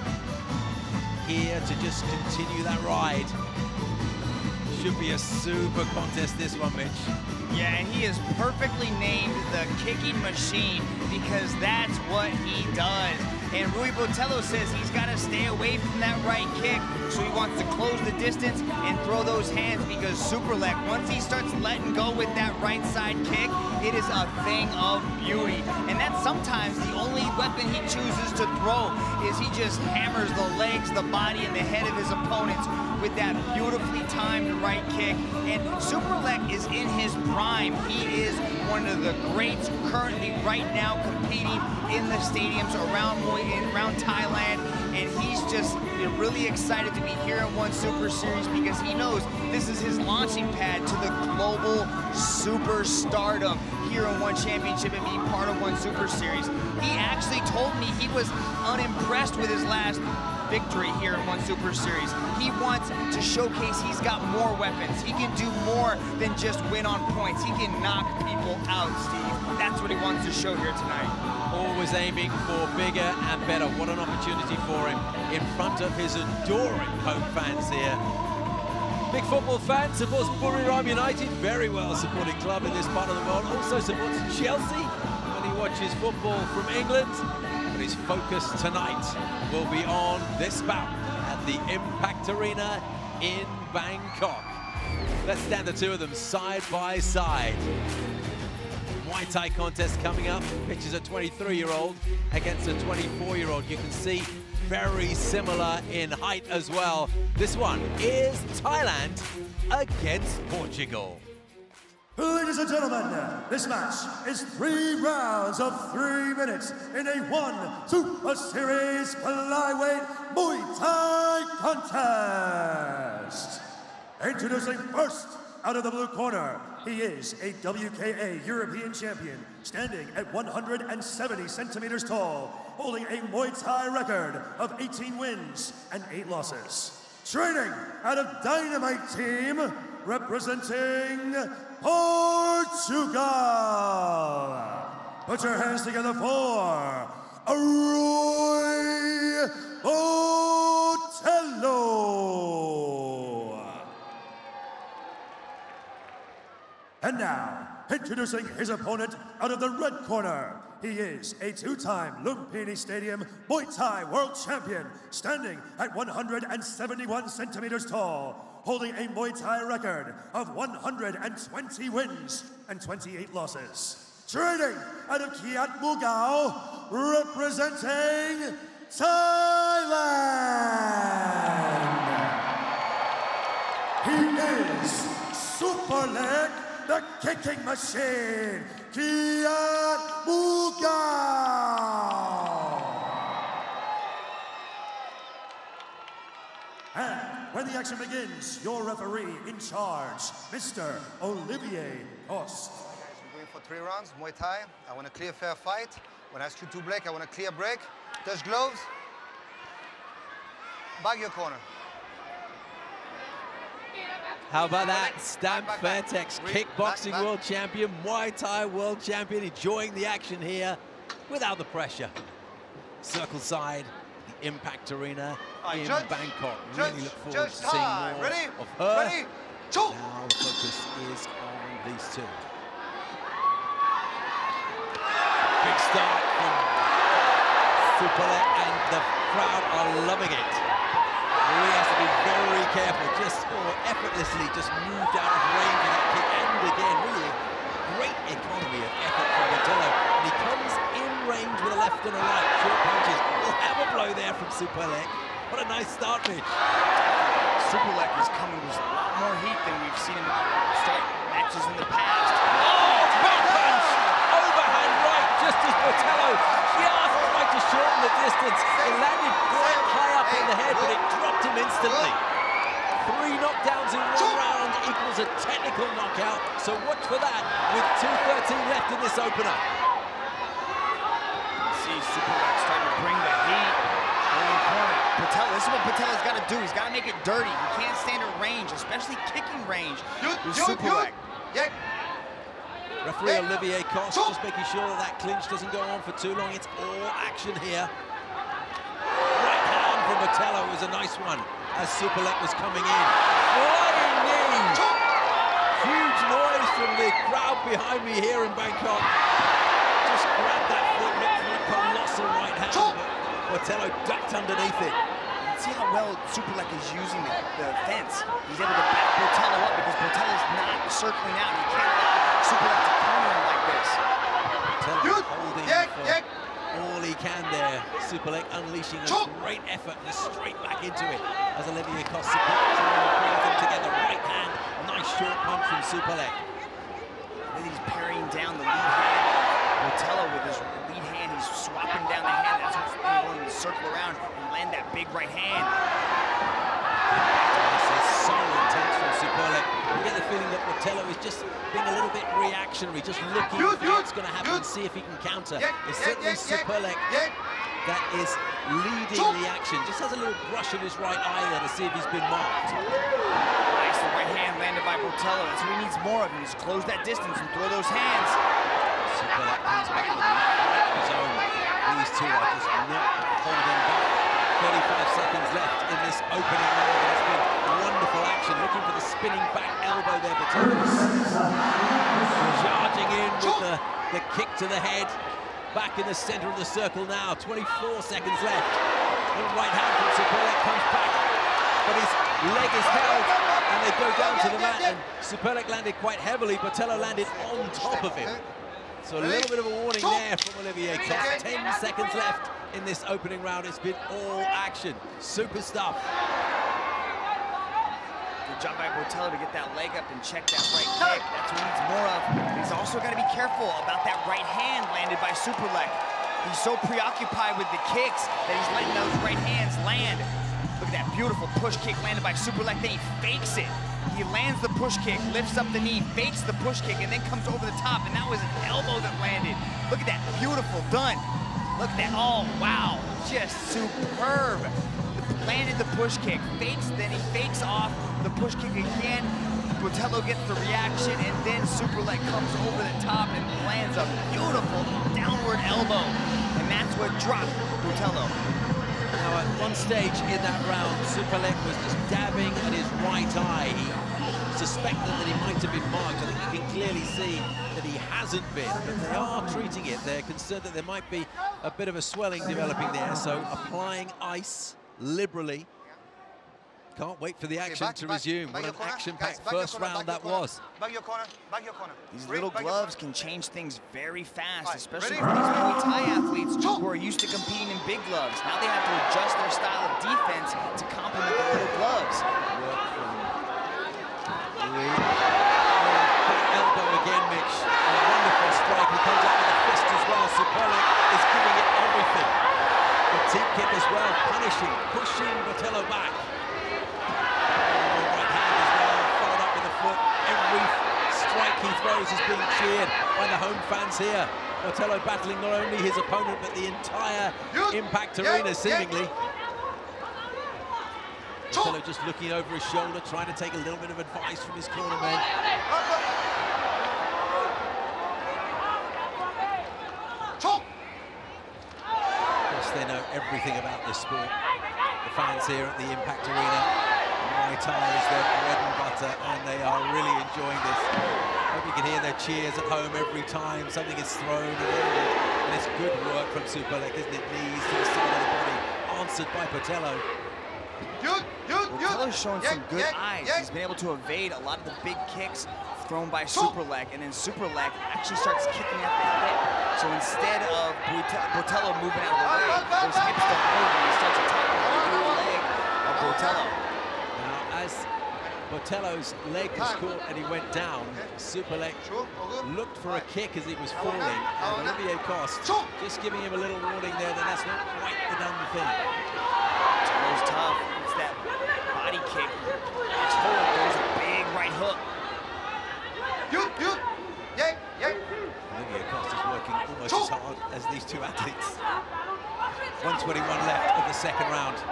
Speaker 6: Here to just continue that ride. Should be a super contest this one, Mitch.
Speaker 8: Yeah, and he is perfectly named the kicking machine because that's what he does. And Rui Botelho says he's got to stay away from that right kick, so he wants to close the distance and throw those hands because Superlek, once he starts letting go with that right side kick, it is a thing of beauty. And that's sometimes the only weapon he chooses to throw is he just hammers the legs, the body, and the head of his opponents with that beautifully timed right kick. And Superlek is in his prime. He is one of the greats currently right now competing in the stadiums around Muay- in- around Thailand. And he's just you know, really excited to be here in One Super Series because he knows this is his launching pad to the global superstardom here in One Championship and being part of One Super Series. He actually told me he was unimpressed with his last victory here in One Super Series. He wants to showcase he's got more weapons. He can do more than just win on points. He can knock people out, Steve. That's what he wants to show here tonight.
Speaker 6: Always aiming for bigger and better. What an opportunity for him in front of his adoring home fans here. Big football fan, supports Buriram United, very well supported club in this part of the world. Also supports Chelsea when he watches football from England. His focus tonight will be on this bout at the Impact Arena in Bangkok. Let's stand the two of them side by side. Muay Thai contest coming up. Pitches a 23-year-old against a 24-year-old. You can see very similar in height as well. This one is Thailand against Portugal.
Speaker 9: Ladies and gentlemen, this match is three rounds of three minutes in a one Super Series flyweight Muay Thai contest. Introducing first, out of the blue corner, he is a WKA European champion, standing at 170 centimeters tall, holding a Muay Thai record of 18 wins and 8 losses. Training out of Dynamite Team, representing Portugal. Put your hands together for Rui Botelho. And now, introducing his opponent out of the red corner. He is a two-time Lumpini Stadium Muay Thai World Champion, standing at 171 centimeters tall, holding a Muay Thai record of 120 wins and 28 losses. Training out of Kiatmoo9, representing Thailand. He is Superlek, the kicking machine, Kiatmoo9. And when the action begins, your referee in charge, Mr. Olivier Coste.
Speaker 11: We're going for three rounds, Muay Thai. I want a clear, fair fight. When I ask you to break, I want a clear break. Touch gloves. Back your corner.
Speaker 6: How about that? Stamp Fairtex, kickboxing
Speaker 11: back, back.
Speaker 6: world champion, Muay Thai world champion, enjoying the action here without the pressure. Circle side, the Impact Arena
Speaker 11: Alright,
Speaker 6: in
Speaker 11: judge,
Speaker 6: Bangkok.
Speaker 11: judge,
Speaker 6: really look forward
Speaker 11: judge
Speaker 6: to seeing more
Speaker 11: Ready?
Speaker 6: of her.
Speaker 11: Ready?
Speaker 6: Now the focus is on these two. Big start from Superlek and the crowd are loving it. He has to be very careful, just or effortlessly just moved out of range of that kick. And again, really great economy of effort from Botelho. And he comes in range with a left and a right. Short punches. We'll have a blow there from Superlek. What a nice start, Mitch.
Speaker 8: Superlek is coming with a lot more heat than we've seen him start matches in the past.
Speaker 6: Oh, back punch! Overhand right, just as Botelho just tried to shorten the distance. It landed quite high up in the head, but it dropped him instantly. Three knockdowns in one round equals a technical knockout, so watch for that with 2.13 left in this opener.
Speaker 8: See Superlek starting to bring the heat. Early corner. Botelho, this is what Botelho's got to do. He's got to make it dirty. He can't stand at range, especially kicking range. With Superlek.
Speaker 6: Referee Olivier Coste just making sure that that clinch doesn't go on for too long. It's all action here. Right hand from Botelho was a nice one as Superlek was coming in. Flying knee! Huge noise from the crowd behind me here in Bangkok. Just grabbed that colossal right hand, Botelho ducked underneath it.
Speaker 8: See how well Superlek is using the, the fence. He's able to back Botelho up because Botelho's not circling out. He can't allow Superlek to corner him like this.
Speaker 6: Botelho holding for all he can there. Superlek unleashing a great effort and straight back into it as Olivier Coste brings them together. Right hand, nice short punch from Superlek.
Speaker 8: Then he's parrying down the lead hand. Botelho with his lead hand, he's swapping down the hand. That's what's enabling him to circle around and land that big right hand.
Speaker 6: This is so intense from Superlek. You get the feeling that Botelho is just being a little bit reactionary, just looking for what's going to happen and see if he can counter. It's certainly Superlek that is leading the action. Just has a little brush of his right eye there to see if he's been marked.
Speaker 8: Nice, the right hand landed by Botelho. That's what he needs more of. He needs to close that distance and throw those hands.
Speaker 6: Superlek comes back with a his own. These two are just not holding back. 35 seconds left in this opening round. and It's been wonderful action. Looking for the spinning back elbow there, charging in with the, the kick to the head. Back in the center of the circle now. 24 seconds left. The right hand from Superlek comes back, but his leg is held, and they go down to the mat. And Superlek landed quite heavily. Botelho landed on top of him. So a little bit of a warning there from Olivier Coste. 10 seconds left in this opening round. It's been all action. Super stuff.
Speaker 8: Good job by Botelho to get that leg up and check that right kick. That's what he needs more of. But he's also got to be careful about that right hand landed by Superlek. He's so preoccupied with the kicks that he's letting those right hands land. Look at that beautiful push kick landed by Superlek, then he fakes it. He lands the push kick, lifts up the knee, fakes the push kick, and then comes over the top, and that was an elbow that landed. Look at that, beautiful, done. Look at that, oh, wow, just superb. Landed the push kick, fakes, then he fakes off the push kick again. Botelho gets the reaction, and then Superlek comes over the top and lands a beautiful downward elbow. And that's what dropped Botelho.
Speaker 6: Now, at one stage in that round, Superlek was just dabbing at his right eye. He suspected that he might have been marked. I think you can clearly see that he hasn't been, but they are treating it. They're concerned that there might be a bit of a swelling developing there, so applying ice liberally. Can't wait for the action
Speaker 11: back,
Speaker 6: to
Speaker 11: back,
Speaker 6: resume.
Speaker 11: back
Speaker 6: What an action-packed
Speaker 11: Guys, back your
Speaker 6: first
Speaker 11: corner,
Speaker 6: round that
Speaker 11: corner.
Speaker 6: was.
Speaker 11: Back your corner, back your corner.
Speaker 8: These
Speaker 11: Read,
Speaker 8: little gloves can change things very fast,
Speaker 11: Right,
Speaker 8: especially
Speaker 11: ready?
Speaker 8: for these Muay Thai athletes who are used to competing in big gloves. Now they have to adjust their style of defense to complement the little gloves.
Speaker 6: Elbow again, Mitch. A wonderful strike. He comes up with a fist as well. Superlek is giving it everything. The teep kick as well, punishing, pushing Botelho back. Oh, right hand as well, followed up with a foot. Every strike he throws is being cheered by the home fans here. Botelho battling not only his opponent, but the entire Impact Arena, seemingly. Botelho just looking over his shoulder, trying to take a little bit of advice from his corner men. Of course, they know everything about this sport. The fans here at the Impact Arena, Muay Thai is their bread and butter, and they are really enjoying this. Hope you can hear their cheers at home every time something is thrown and ended. And it's good work from Superlek, isn't it? Knees to the side of the body, answered by Botelho.
Speaker 8: Botelho's showing some good eyes. He's been able to evade a lot of the big kicks thrown by Superlek, and then Superlek actually starts kicking at the hip. So instead of Botelho moving out of the way, those hips don't move, and he starts attacking the rear leg of Botelho.
Speaker 6: Now, Botelho's leg was caught and he went down, Superlek looked for a kick as he was falling, and Olivier Coste just giving him a little warning there that that's not quite the done thing.
Speaker 8: Botelho's tough. It's that body kick. It's forward, throws a big right hook.
Speaker 6: Olivier Coste is working almost as hard as these two athletes. 121 left of the second round. With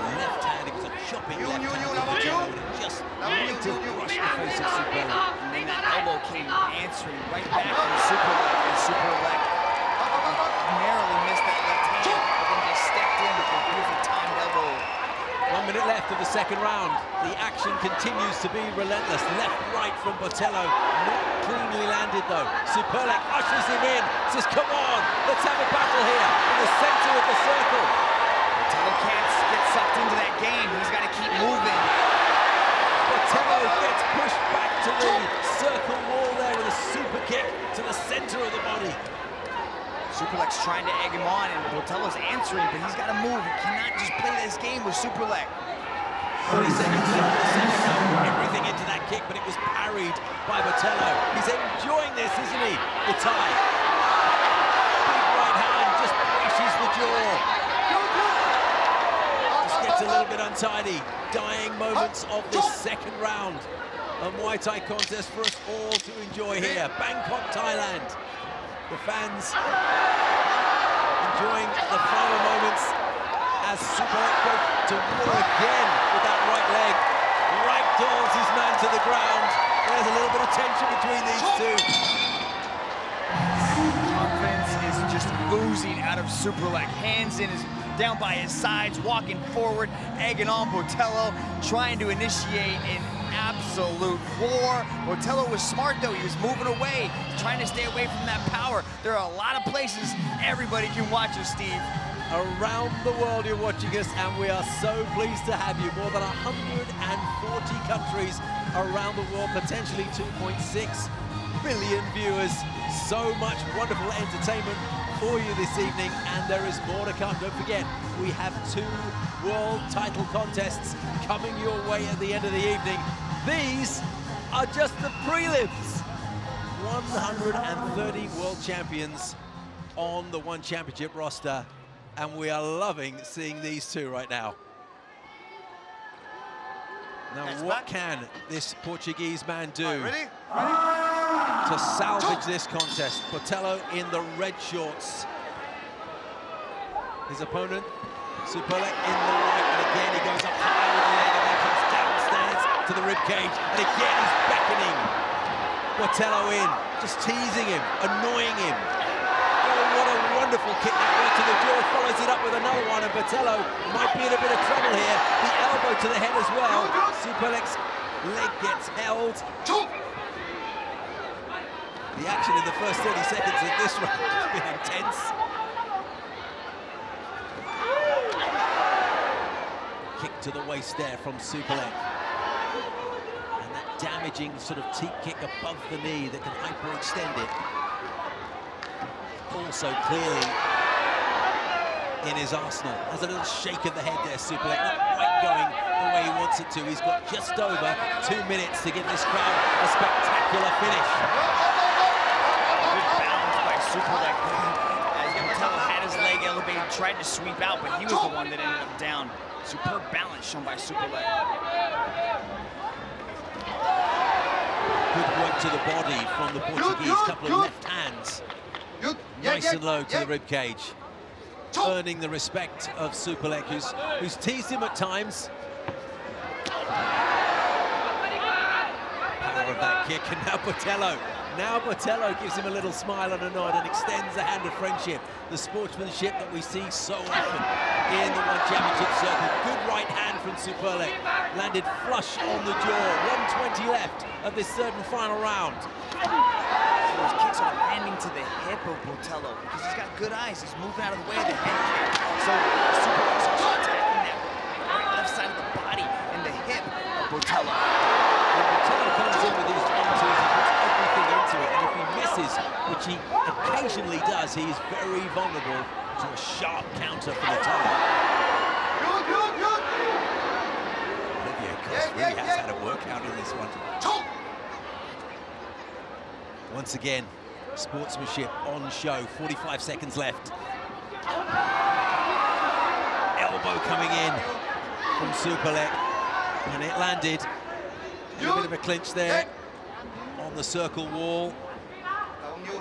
Speaker 6: a left hand, it was a chopping left hand of Botelho, and just might have crushed the face of Superlek.
Speaker 8: And that elbow came answering right back from Superlek, and Superlek narrowly missed that left hand, but then just stepped in with a beautifully timed elbow.
Speaker 6: One minute left of the second round. The action continues to be relentless. Left, right from Botelho. Not cleanly landed though. Superlek ushers him in. Says, come on, let's have a battle here in the center of the circle.
Speaker 8: Botelho can't get sucked into that game. He's got to keep moving.
Speaker 6: Botelho gets pushed back to the circle wall there with a super kick to the center of the body.
Speaker 8: Superlek's trying to egg him on, and Botelho's answering, but he's got to move. He cannot just play this game with Superlek.
Speaker 6: 30 seconds left. Everything into that kick, but it was parried by Botelho. He's enjoying this, isn't he? The tie. Big right hand just brushes the jaw. A little bit untidy. Dying moments of this second round. A Muay Thai contest for us all to enjoy here. Bangkok, Thailand. The fans enjoying the final moments as Superlek goes to war again with that right leg. Ragdolls his man to the ground. There's a little bit of tension between these two.
Speaker 8: Confidence is just oozing out of Superlek. Hands in his down by his sides, walking forward, egging on Botelho, trying to initiate an absolute war. Botelho was smart though, he was moving away, trying to stay away from that power. There are a lot of places everybody can watch us, Steve.
Speaker 6: Around the world you're watching us and we are so pleased to have you. More than 140 countries around the world, potentially 2.6 billion viewers. So much wonderful entertainment for you this evening and there is more to come. Don't forget, we have two world title contests coming your way at the end of the evening. These are just the prelims. 130 world champions on the One Championship roster and we are loving seeing these two right now. Now, what can this Portuguese man do to salvage this contest? Botelho in the red shorts. His opponent, Superlek, in the white, and again he goes up high with the leg and then comes downstairs to the rib cage, and again he's beckoning Botelho in, just teasing him, annoying him. Oh, what a wonderful kick that was to the jaw, follows it up with another one, and Botelho might be in a bit of trouble here. The elbow to the head as well. Superlek's leg gets held. The action in the first 30 seconds of this round has been intense. Kick to the waist there from Superlek. And that damaging sort of teep kick above the knee that can hyperextend it. Also clearly in his arsenal. Has a little shake of the head there, Superlek. Not quite going the way he wants it to. He's got just over two minutes to give this crowd a spectacular finish.
Speaker 8: Good balance by Superlek. As Botelho had his leg elevated, tried to sweep out, but he was the one that ended up down. Superb balance shown by Superlek.
Speaker 6: Good work to the body from the Portuguese. Couple of left hands, nice and low to the rib cage, earning the respect of Superlek, who's who's teased him at times. Power of that kick, and now Botelho. Now Botelho gives him a little smile and a nod and extends the hand of friendship, the sportsmanship that we see so often in the One Championship circle. Good right hand from Superlek, landed flush on the jaw. 120 left of this third and final round.
Speaker 8: Those kicks are landing to the hip of Botelho because he's got good eyes. He's moving out of the way of the head kick. So Superlek's attacking that right left side of the body and the hip of Botelho.
Speaker 6: When Botelho comes in with these one twos, he puts everything into it, and if he misses, which he occasionally does, he is very vulnerable to a sharp counter from the top. Coste really has had a workout in this one. Once again, sportsmanship on show, 45 seconds left. Elbow coming in from Superlek, and it landed. A bit of a clinch there on the circle wall.
Speaker 8: It's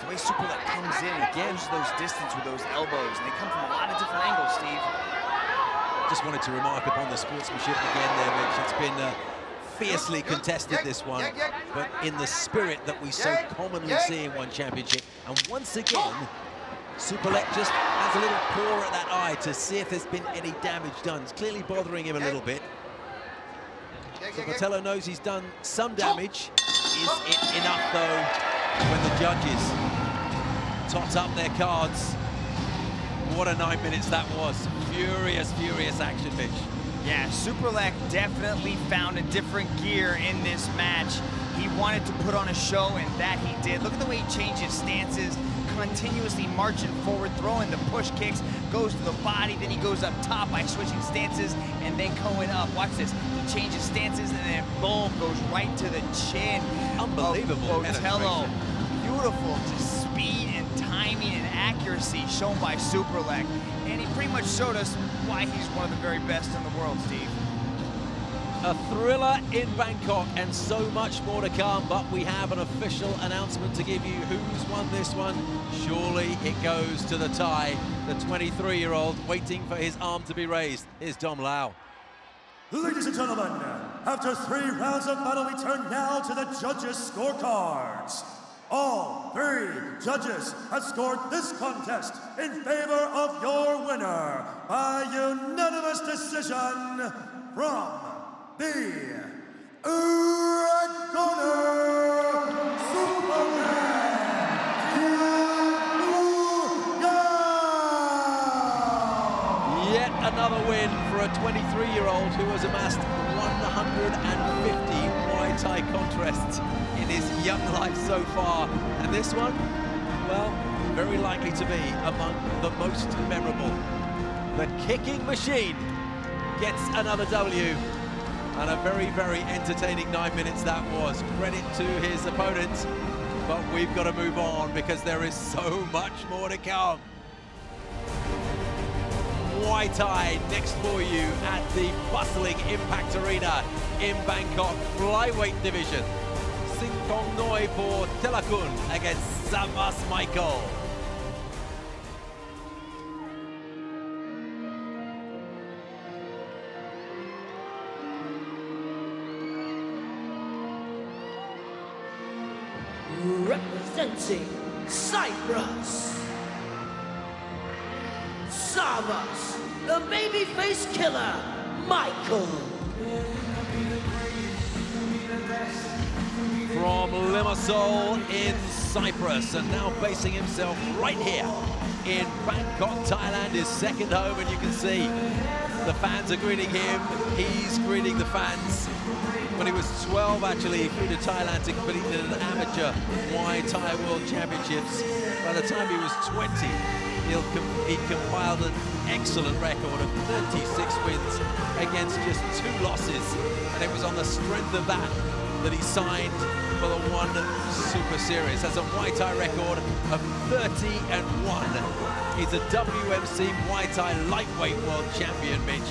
Speaker 8: the way Superlek comes in and gives those distance with those elbows, and they come from a lot of different angles, Steve.
Speaker 6: Just wanted to remark upon the sportsmanship again there, Mitch. It's been uh, fiercely contested, this one, but in the spirit that we so commonly see in one championship. And once again, Superlek just has a little paw at that eye to see if there's been any damage done. It's clearly bothering him a little bit. So Botelho knows he's done some damage. Is it enough, though, when the judges tot up their cards? What a nine minutes that was. Furious, furious action, Mitch.
Speaker 8: Yeah, Superlek definitely found a different gear in this match. He wanted to put on a show, and that he did. Look at the way he changes stances, continuously marching forward, throwing the push kicks, goes to the body, then he goes up top by switching stances, and then going up. Watch this. Changes stances, and then boom, goes right to the chin.
Speaker 6: Unbelievable
Speaker 8: Botelho. Beautiful, just speed and timing and accuracy shown by Superlek. And he pretty much showed us why he's one of the very best in the world, Steve.
Speaker 6: A thriller in Bangkok and so much more to come, but we have an official announcement to give you who's won this one. Surely it goes to the Thai, the 23-year-old waiting for his arm to be raised. is Dom Lau.
Speaker 9: Ladies and gentlemen, after three rounds of battle, we turn now to the judges' scorecards. All three judges have scored this contest in favor of your winner by unanimous decision from the Red
Speaker 6: another win for a 23-year-old who has amassed 150 Muay Thai contests in his young life so far. And this one, well, very likely to be among the most memorable. The kicking machine gets another W. And a very, very entertaining nine minutes that was. Credit to his opponent. But we've got to move on because there is so much more to come. Muay Thai next for you at the bustling Impact Arena in Bangkok flyweight division. Sing Tong Noi Por Telakun against Savvas Michael.
Speaker 7: Representing Cyprus. Savvas, the babyface killer, Michael.
Speaker 6: From Limassol in Cyprus and now basing himself right here in Bangkok, Thailand, his second home, and you can see the fans are greeting him, he's greeting the fans. When he was 12, actually, he flew to Thailand to compete in an amateur Muay Thai World Championships. By the time he was 20, he'll he compiled an excellent record of 36 wins against just two losses. And it was on the strength of that that he signed for the One Super Series. Has a Muay Thai record of 30 and 1. He's a WMC Muay Thai lightweight world champion, Mitch.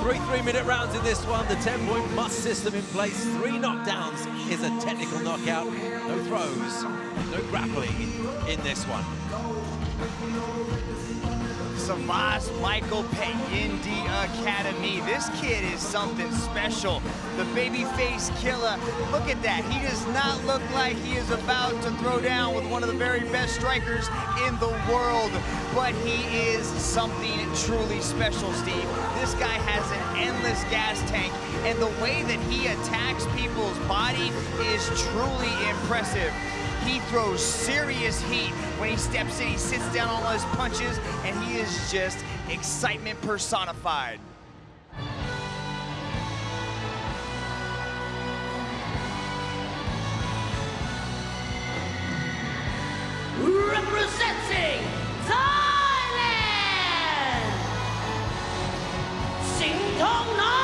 Speaker 6: Three three-minute rounds in this one. The 10-point must system in place. Three knockdowns is a technical knockout. No throws, no grappling in this one.
Speaker 8: Savvas Michael Petchyindee Academy. This kid is something special. The babyface killer. Look at that. He does not look like he is about to throw down with one of the very best strikers in the world. But he is something truly special, Steve. This guy has an endless gas tank, and the way that he attacks people's body is truly impressive. He throws serious heat when he steps in. He sits down on all his punches, and he is just excitement personified.
Speaker 7: Representing Thailand, Sing Tong
Speaker 6: Noi,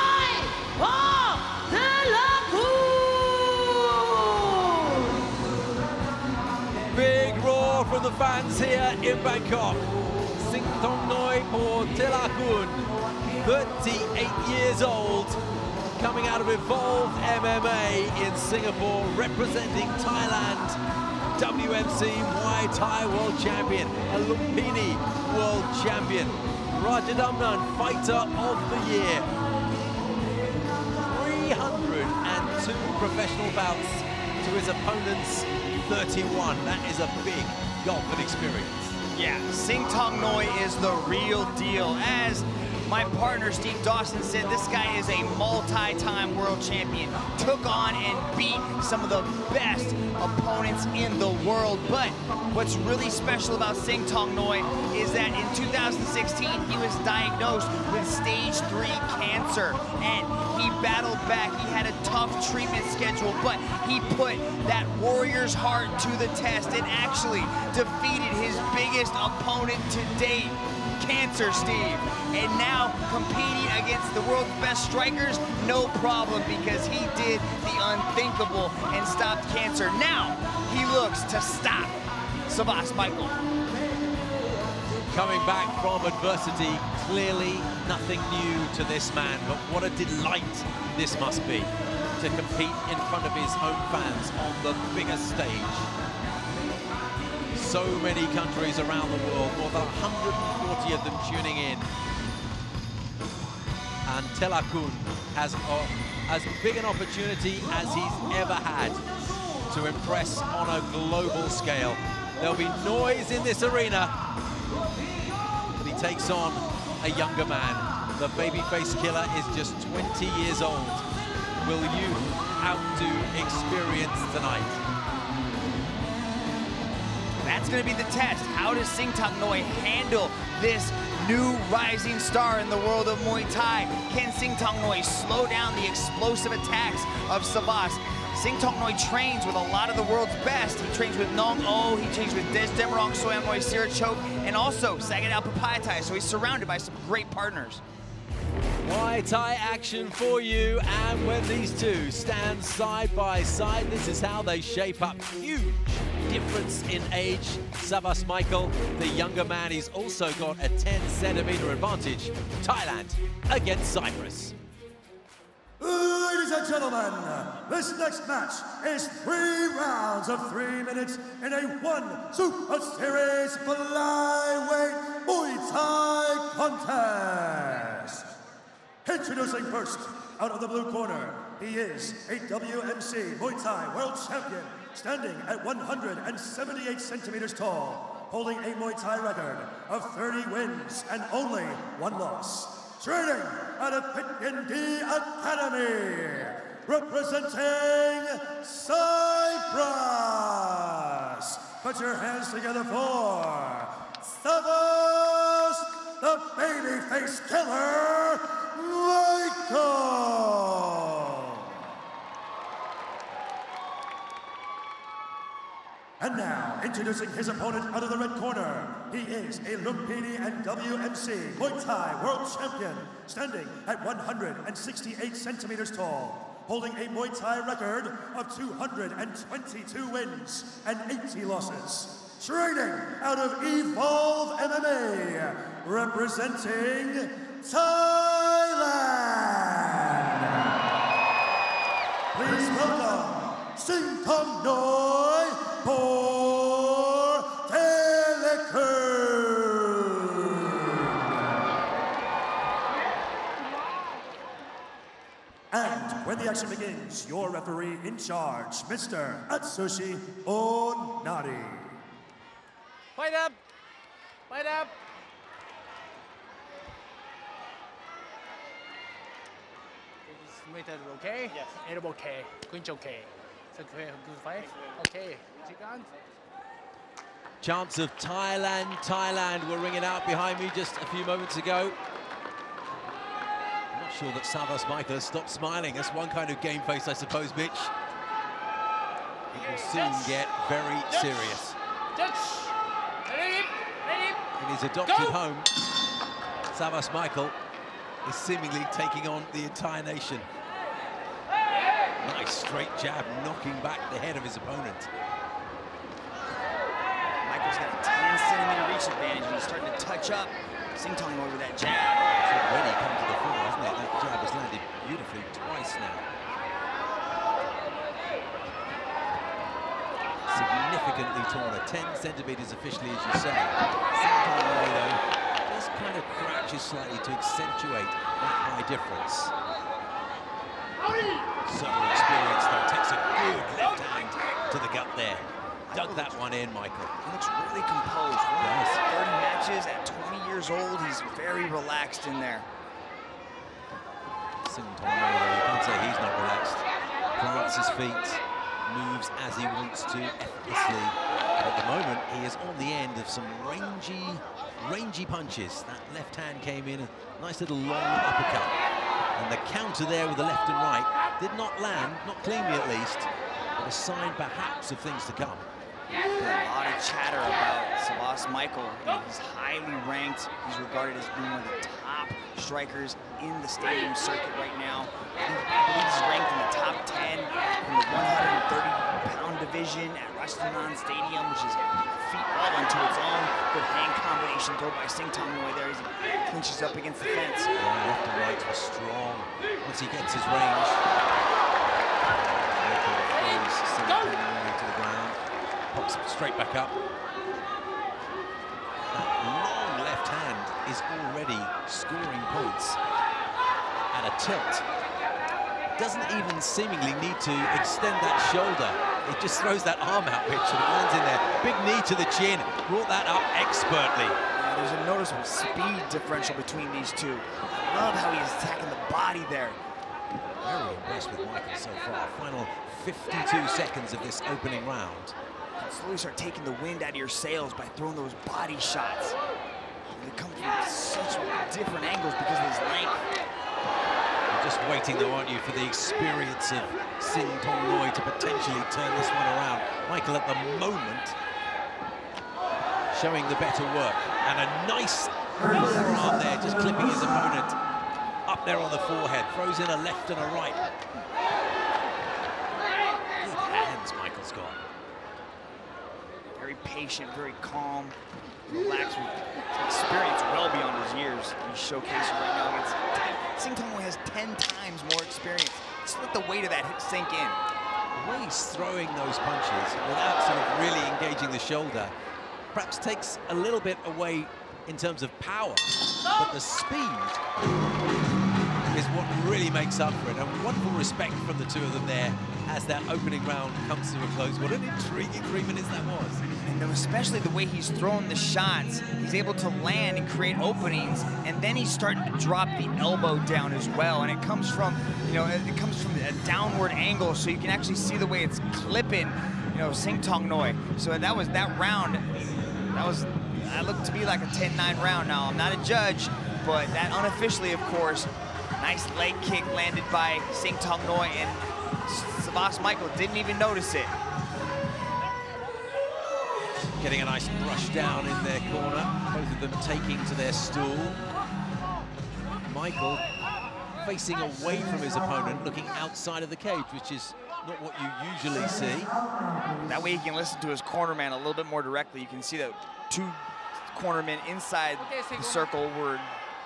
Speaker 6: Roar from the fans here in Bangkok. Sing Tong Noi or Telakun, 38 years old, coming out of Evolve MMA in Singapore, representing Thailand. WMC Muay Thai World Champion, a Lumpini World Champion, Rajadamnern Fighter of the Year. 302 professional bouts to his opponent's 31. That is a big experience.
Speaker 8: Yeah, Sing Tong Noi is the real deal. As my partner Steve Dawson said, this guy is a multi-time world champion. Took on and beat some of the best opponents in the world. But what's really special about Sing Tong Noi is that in 2016, he was diagnosed with stage three cancer. And he battled back. He had a tough treatment schedule, but he put that warrior's heart to the test and actually defeated his biggest opponent to date, Cancer Steve. And now competing against the world's best strikers, no problem because he did the unthinkable and stopped cancer. Now he looks to stop Savvas Michael.
Speaker 6: Coming back from adversity, clearly nothing new to this man, but what a delight this must be to compete in front of his home fans on the biggest stage. So many countries around the world, more than 140 of them tuning in. And Telakun has a, as big an opportunity as he's ever had to impress on a global scale. There'll be noise in this arena, but he takes on a younger man. The babyface killer is just 20 years old. Will you outdo experience tonight?
Speaker 8: That's going to be the test. How does Sing Tong Noi handle this new rising star in the world of Muay Thai? Can Sing Tong Noi slow down the explosive attacks of? Sing Tong Noi trains with a lot of the world's best. He trains with Nong-O, he trains with Des Demarong, Sor Amnuaysirichoke, and also Sagetdao Petpayathai So he's surrounded by some great partners.
Speaker 6: Muay Thai action for you, and when these two stand side by side, this is how they shape up. Huge difference in age. Savvas Michael, the younger man, he's also got a 10 centimeter advantage. Thailand against Cyprus.
Speaker 9: Ladies and gentlemen, this next match is three rounds of three minutes in a one Super Series flyweight Muay Thai contest. Introducing first, out of the blue corner, he is a WMC Muay Thai World Champion, standing at 178 centimeters tall, holding a Muay Thai record of 30 wins and only one loss. Training out of Petchyindee Academy, representing Cyprus. Put your hands together for Savvas, the babyface killer, And now, introducing his opponent out of the red corner, he is a Lumpini and WMC Muay Thai World Champion, standing at 168 centimeters tall, holding a Muay Thai record of 222 wins and 80 losses. Training out of Evolve MMA, representing Thailand. Please welcome Sing Thong Noi Por Telakun. And when the action begins, your referee in charge, Mr. Atsushi Onari.
Speaker 13: Fight up! Fight up! Submitted okay? Yes. It okay. Clinch okay. It's okay. Good fight? Okay. Chicken?
Speaker 6: Chance of Thailand. Thailand were ringing out behind me just a few moments ago. I'm not sure that Savvas Michael has stopped smiling. That's one kind of game face, I suppose, Mitch. It will soon get very serious. In his adopted home, Savvas Michael is seemingly taking on the entire nation. Nice straight jab, knocking back the head of his opponent.
Speaker 8: Michael's got a 10 centimeter reach advantage, and he's starting to touch up Sing Tong over that jab.
Speaker 6: It's already come to the fore, hasn't it? That jab has landed beautifully twice now. Significantly taller, 10 centimeters officially, as you say. Sing Tong though, just kind of crouches slightly to accentuate that high difference. So experienced though, takes a good left hand to the gut there. Dug that one in, Michael.
Speaker 8: He looks really composed. Yes. 30 matches at 20 years old. He's very relaxed in there.
Speaker 6: You can't say he's not relaxed. Plants his feet, moves as he wants to effortlessly. But at the moment, he is on the end of some rangy, rangy punches. That left hand came in, a nice little long uppercut. And the counter there with the left and right did not land, not cleanly at least, but a sign perhaps of things to come.
Speaker 8: A lot of chatter about Savvas Michael. He's highly ranked. He's regarded as being one of the top strikers in the stadium circuit right now. I believe he's ranked in the top 10 in the 130-pound division at Rajadamnern Stadium, which is a feat all unto its own. Good hand combination throw by Sing Tong Noi there as he clinches up against the fence.
Speaker 6: Yeah, left and right was strong once he gets his range. Throws Sing Tong Noi to the ground, pops straight back up. That long left hand is already scoring points And a tilt. Doesn't even seemingly need to extend that shoulder. It just throws that arm out, Rich, and it lands in there. Big knee to the chin, brought that up expertly.
Speaker 8: Yeah, there's a noticeable speed differential between these two. I love how he's attacking the body there.
Speaker 6: Very impressed with Michael so far. Final 52 seconds of this opening round.
Speaker 8: You can slowly start taking the wind out of your sails by throwing those body shots. They come from such different angles because of his length.
Speaker 6: Just waiting though, aren't you, for the experience of Sing Tong Noi to potentially turn this one around. Michael at the moment showing the better work. And a nice forearm there, just clipping his opponent up there on the forehead. Throws in a left and a right. Good hands Michael's got.
Speaker 8: Very patient, very calm, relaxed with experience well beyond his years. He's showcasing right now Sing Tong has 10 times more experience. Just let the weight of that hit sink in.
Speaker 6: The way he's throwing those punches without sort of really engaging the shoulder perhaps takes a little bit away in terms of power, but the speed really makes up for it. And wonderful respect from the two of them there as that opening round comes to a close. What an intriguing three minutes that was.
Speaker 8: And especially the way he's throwing the shots, he's able to land and create openings, and then he's starting to drop the elbow down as well. And it comes from, you know, it comes from a downward angle, so you can actually see the way it's clipping, you know, Sing Tong Noi. So that was that round. That was that looked to be like a 10-9 round. Now I'm not a judge, but that unofficially, of course, nice leg kick landed by Sing Tong Noi, and Savvas Michael didn't even notice it.
Speaker 6: Getting a nice brush down in their corner. Both of them taking to their stool. Michael facing away from his opponent, looking outside of the cage, which is not what you usually see.
Speaker 8: That way he can listen to his cornerman a little bit more directly. You can see that two cornermen inside the circle were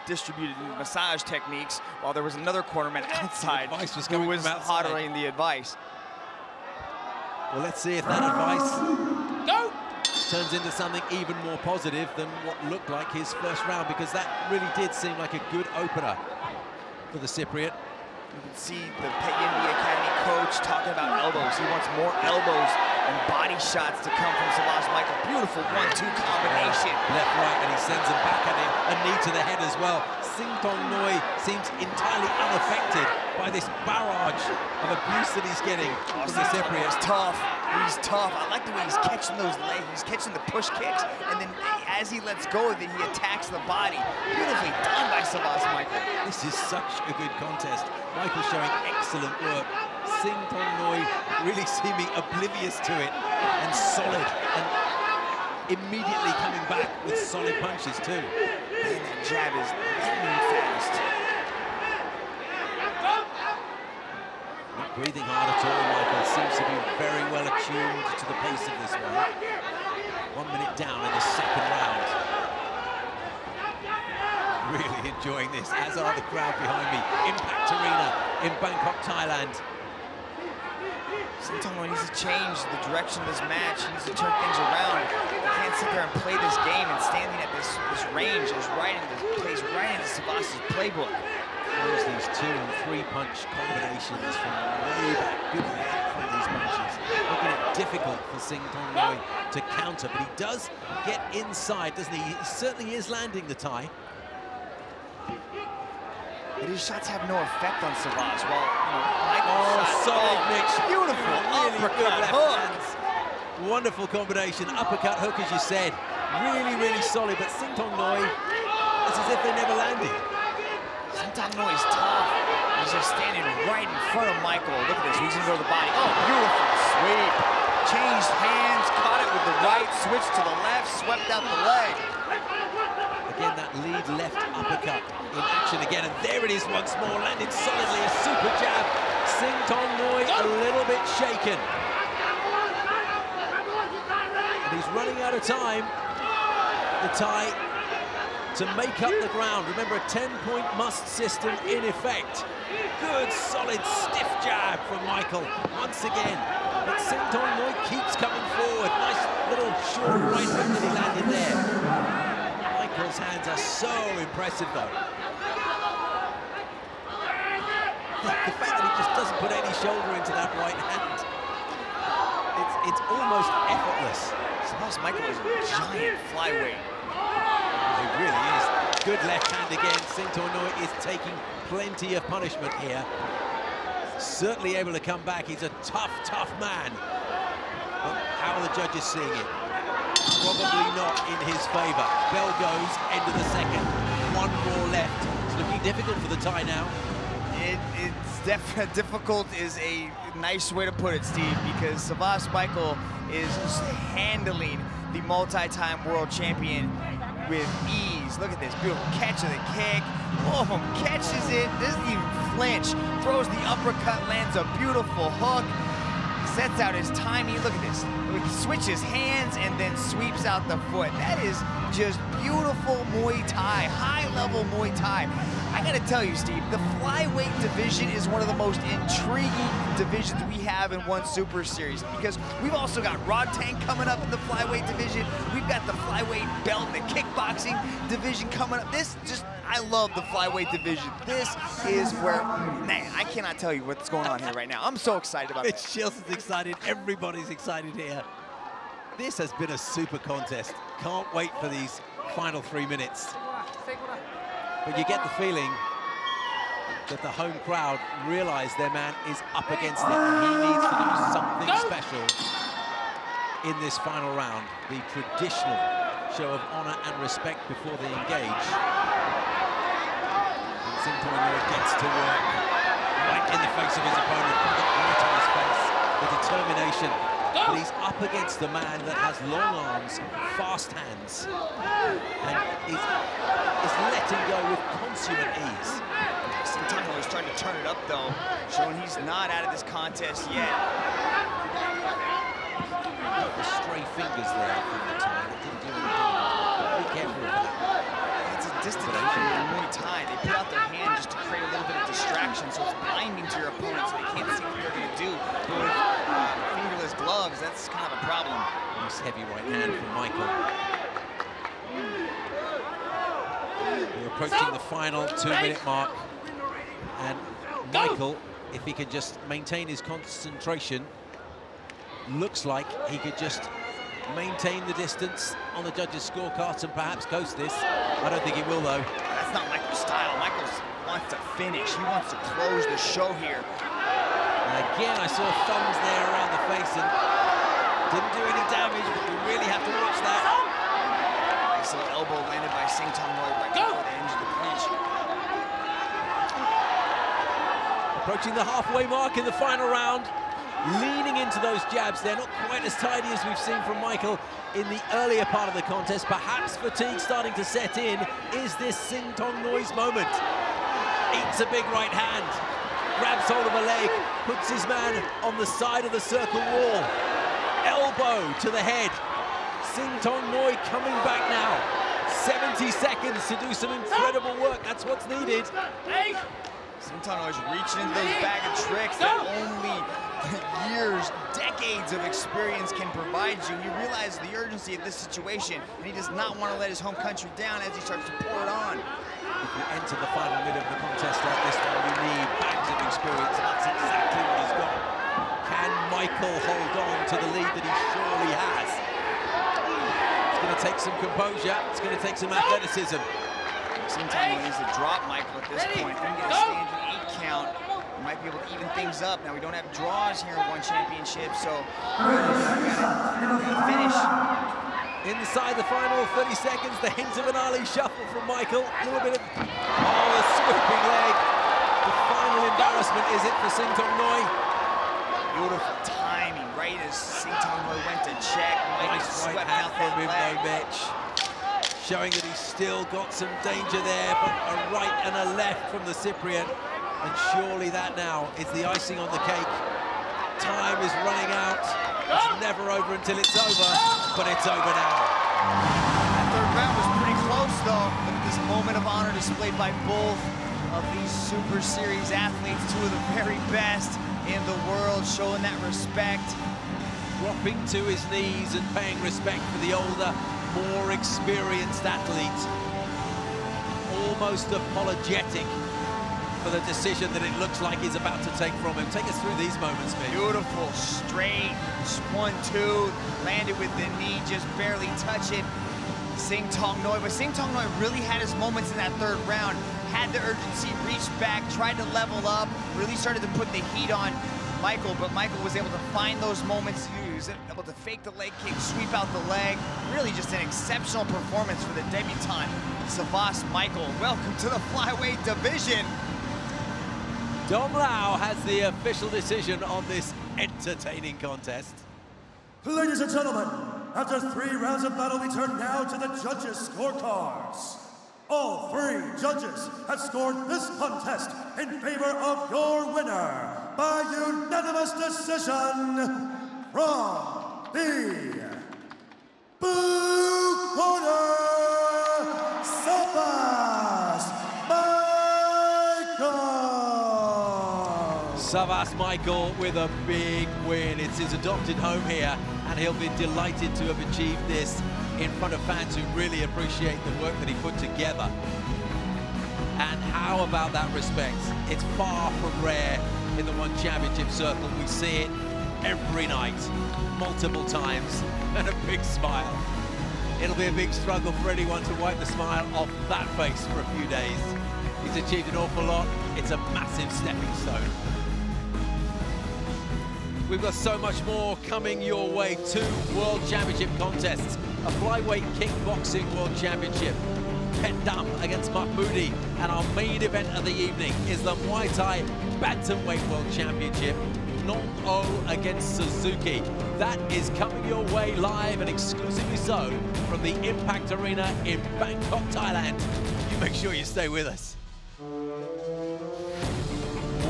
Speaker 8: distributed massage techniques, while there was another cornerman outside
Speaker 6: advice was
Speaker 8: who
Speaker 6: coming
Speaker 8: was
Speaker 6: from outside.
Speaker 8: hollering the advice.
Speaker 6: Well, let's see if that advice turns into something even more positive than what looked like his first round, because that really did seem like a good opener for the Cypriot.
Speaker 8: You can see the Petchyindee Academy coach talking about elbows. He wants more elbows and body shots to come from Savvas Michael. Beautiful one-two combination.
Speaker 6: Left, right, and he sends him back at him. A knee to the head as well. Sing Tong Noi seems entirely unaffected by this barrage of abuse that he's getting from Cypriot.
Speaker 8: He's tough. He's tough. I like the way he's catching those legs. He's catching the push kicks, and then as he lets go of it, he attacks the body. Beautifully done by Savvas Michael.
Speaker 6: This is such a good contest. Michael showing excellent work. Sing Tong Noi really seeming oblivious to it and solid and immediately coming back with solid punches too.
Speaker 8: Man, that jab is lightning fast.
Speaker 6: Not breathing hard at all, Michael seems to be very well attuned to the pace of this one. One minute down in the second round. Really enjoying this, as are the crowd behind me. Impact Arena in Bangkok, Thailand.
Speaker 8: Sing Tong needs to change the direction of this match. He needs to turn things around. He can't sit there and play this game and standing at this, this range is right into plays right into Savvas's playbook.
Speaker 6: There's these two and three punch combinations from way back. Good length from these punches. Making it difficult for Sing Tong to counter, but he does get inside, doesn't he? He certainly is landing the tie.
Speaker 8: But his shots have no effect on Savvas. While you know, Michael's
Speaker 6: Oh,
Speaker 8: shots-
Speaker 6: solid
Speaker 8: oh,
Speaker 6: mix.
Speaker 8: Beautiful
Speaker 6: Really
Speaker 8: uppercut hook.
Speaker 6: Wonderful combination. Uppercut hook, as you said. Really, really solid, but Sing Tong Noi, it's as if they never landed.
Speaker 8: Sing Tong is tough. He's just standing right in front of Michael. Look at this. He's gonna go to the body. Oh, beautiful sweep. Changed hands, caught it with the right, switched to the left, swept out the leg.
Speaker 6: Again, that lead left uppercut in action again, and there it is once more, landed solidly, a super jab. Sing Tong Noi a little bit shaken. And he's running out of time. The tie to make up the ground. Remember, a 10-point must system in effect. Good, solid, stiff jab from Michael once again. But Sing Tong Noi keeps coming forward. Nice little short right hook that he landed there. Michael's hands are so impressive, though. The fact that he just doesn't put any shoulder into that right hand, it's, it's almost effortless.
Speaker 8: Savvas Michael is a giant flyweight.
Speaker 6: He really is. Good left hand again. Sing Tong Noi is taking plenty of punishment here. Certainly able to come back. He's a tough, tough man. But how are the judges seeing it? Probably not in his favour. Bell goes, end of the second. One more left. It's looking difficult for the tie now.
Speaker 8: It, it's definitely difficult is a nice way to put it, Steve, because Savvas Michael is handling the multi-time world champion with ease. Look at this beautiful catch of the kick. Boom, catches it, doesn't even flinch. Throws the uppercut, lands a beautiful hook. Sets out his timing. Look at this. He switches hands and then sweeps out the foot. That is just beautiful Muay Thai, high-level Muay Thai. I gotta tell you, Steve, the flyweight division is one of the most intriguing divisions we have in one Super Series because we've also got Rodtang coming up in the flyweight division. We've got the flyweight belt the kickboxing division coming up. This just, I love the flyweight division. This is where, man, I cannot tell you what's going on here right now. I'm so excited about
Speaker 6: Mitch
Speaker 8: it.
Speaker 6: Shields is excited. Everybody's excited here. This has been a super contest. Can't wait for these final three minutes. But you get the feeling that the home crowd realise their man is up against it. He needs to do something special in this final round. The traditional show of honour and respect before they engage. And Sing Tong Noi gets to work right in the face of his opponent, the grit on his face, the determination. But he's up against a man that has long arms, fast hands, and is, is letting go with consummate ease.
Speaker 8: Santano is trying to turn it up, though, showing he's not out of this contest yet.
Speaker 6: The stray fingers there from the tie. That didn't do anything. Be careful of that.
Speaker 8: It's a distance from Muay Thai. they put out their hand just to create a little distraction, so it's blinding to your opponent, so they can't see what they're going to do. But with uh, fingerless gloves, that's kind of a problem.
Speaker 6: Nice heavy right hand from Michael. We're approaching the final two-minute mark. And Michael, if he can just maintain his concentration, looks like he could just maintain the distance on the judges' scorecards and perhaps coast this. I don't think he will, though.
Speaker 8: That's not Michael's style. Michael wants to finish. He wants to close the show here.
Speaker 6: And again, I saw thumbs there around the face and didn't do any damage, but we really have to watch that.
Speaker 8: Nice little elbow landed by Sing Tong Noi right before the end of the clinch.
Speaker 6: Approaching the halfway mark in the final round. Leaning into those jabs. They're not quite as tidy as we've seen from Michael in the earlier part of the contest. Perhaps fatigue starting to set in. Is this Sing Tong Noi's moment? Eats a big right hand. Grabs hold of a leg. Puts his man on the side of the circle wall. Elbow to the head. Sing Tong Noi coming back now. 70 seconds to do some incredible work. That's what's needed.
Speaker 8: Is reaching into those bag of tricks that only years, decades of experience can provide you. He realizes the urgency of this situation, and he does not want to let his home country down as he starts to pour it on.
Speaker 6: If we enter the final minute of the contest like this one, we need bags of experience. That's exactly what he's got. Can Michael hold on to the lead that he surely has? It's going to take some composure. It's going to take some athleticism.
Speaker 8: Sometimes he needs to drop Michael at this point. If he can get a standing eight count, we might be able to even things up. Now, we don't have draws here in one championship, so gotta finish.
Speaker 6: Inside the final 30 seconds, the hint of an Ali shuffle from Michael. A little bit of, oh, the swooping leg. The final embarrassment, is it for Sing Tong Noi?
Speaker 8: Beautiful timing, right as Sing Tong Noi went to check.
Speaker 6: Nice right
Speaker 8: swept
Speaker 6: hand
Speaker 8: out
Speaker 6: from him,
Speaker 8: leg.
Speaker 6: Showing that he's still got some danger there, but a right and a left from the Cypriot. And surely that now is the icing on the cake. Time is running out. It's never over until it's over, but it's over now.
Speaker 8: That third round was pretty close, though. Look at this moment of honor displayed by both of these Super Series athletes, two of the very best in the world, showing that respect.
Speaker 6: Dropping to his knees and paying respect for the older, more experienced athlete. Almost apologetic for the decision that it looks like he's about to take from him. Take us through these moments, Mitch.
Speaker 8: Beautiful, straight, one, two, landed with the knee, just barely touch it. Sing Tong Noi, but Sing Tong Noi really had his moments in that third round, had the urgency, reached back, tried to level up, really started to put the heat on Michael, but Michael was able to find those moments, he was able to fake the leg kick, sweep out the leg, really just an exceptional performance for the debutant, Savvas Michael. Welcome to the flyweight division.
Speaker 6: Dom Lau has the official decision on this entertaining contest.
Speaker 9: Ladies and gentlemen, after three rounds of battle, we turn now to the judges' scorecards. All three judges have scored this contest in favor of your winner by unanimous decision from the blue corner,
Speaker 6: Savvas Michael with a big win. It's his adopted home here, and he'll be delighted to have achieved this in front of fans who really appreciate the work that he put together. And how about that respect? It's far from rare in the One Championship circle. We see it every night, multiple times, and a big smile. It'll be a big struggle for anyone to wipe the smile off that face for a few days. He's achieved an awful lot. It's a massive stepping stone. We've got so much more coming your way. Two World Championship contests. A flyweight kickboxing World Championship. Pet Dam against Mahmoudi. And our main event of the evening is the Muay Thai Bantamweight World Championship. Nong O against Suzuki. That is coming your way live and exclusively so from the Impact Arena in Bangkok, Thailand. You make sure you stay with us.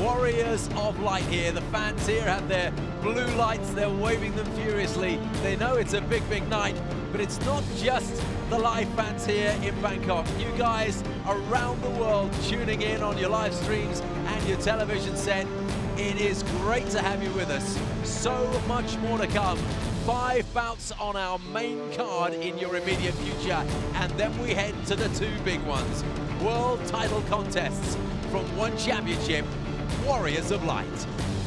Speaker 6: Warriors of Light here. The fans here have their blue lights. They're waving them furiously. They know it's a big, big night. But it's not just the live fans here in Bangkok. You guys around the world tuning in on your live streams and your television set. It is great to have you with us. So much more to come. Five bouts on our main card in your immediate future. And then we head to the two big ones. World title contests from one championship, Warriors of Light.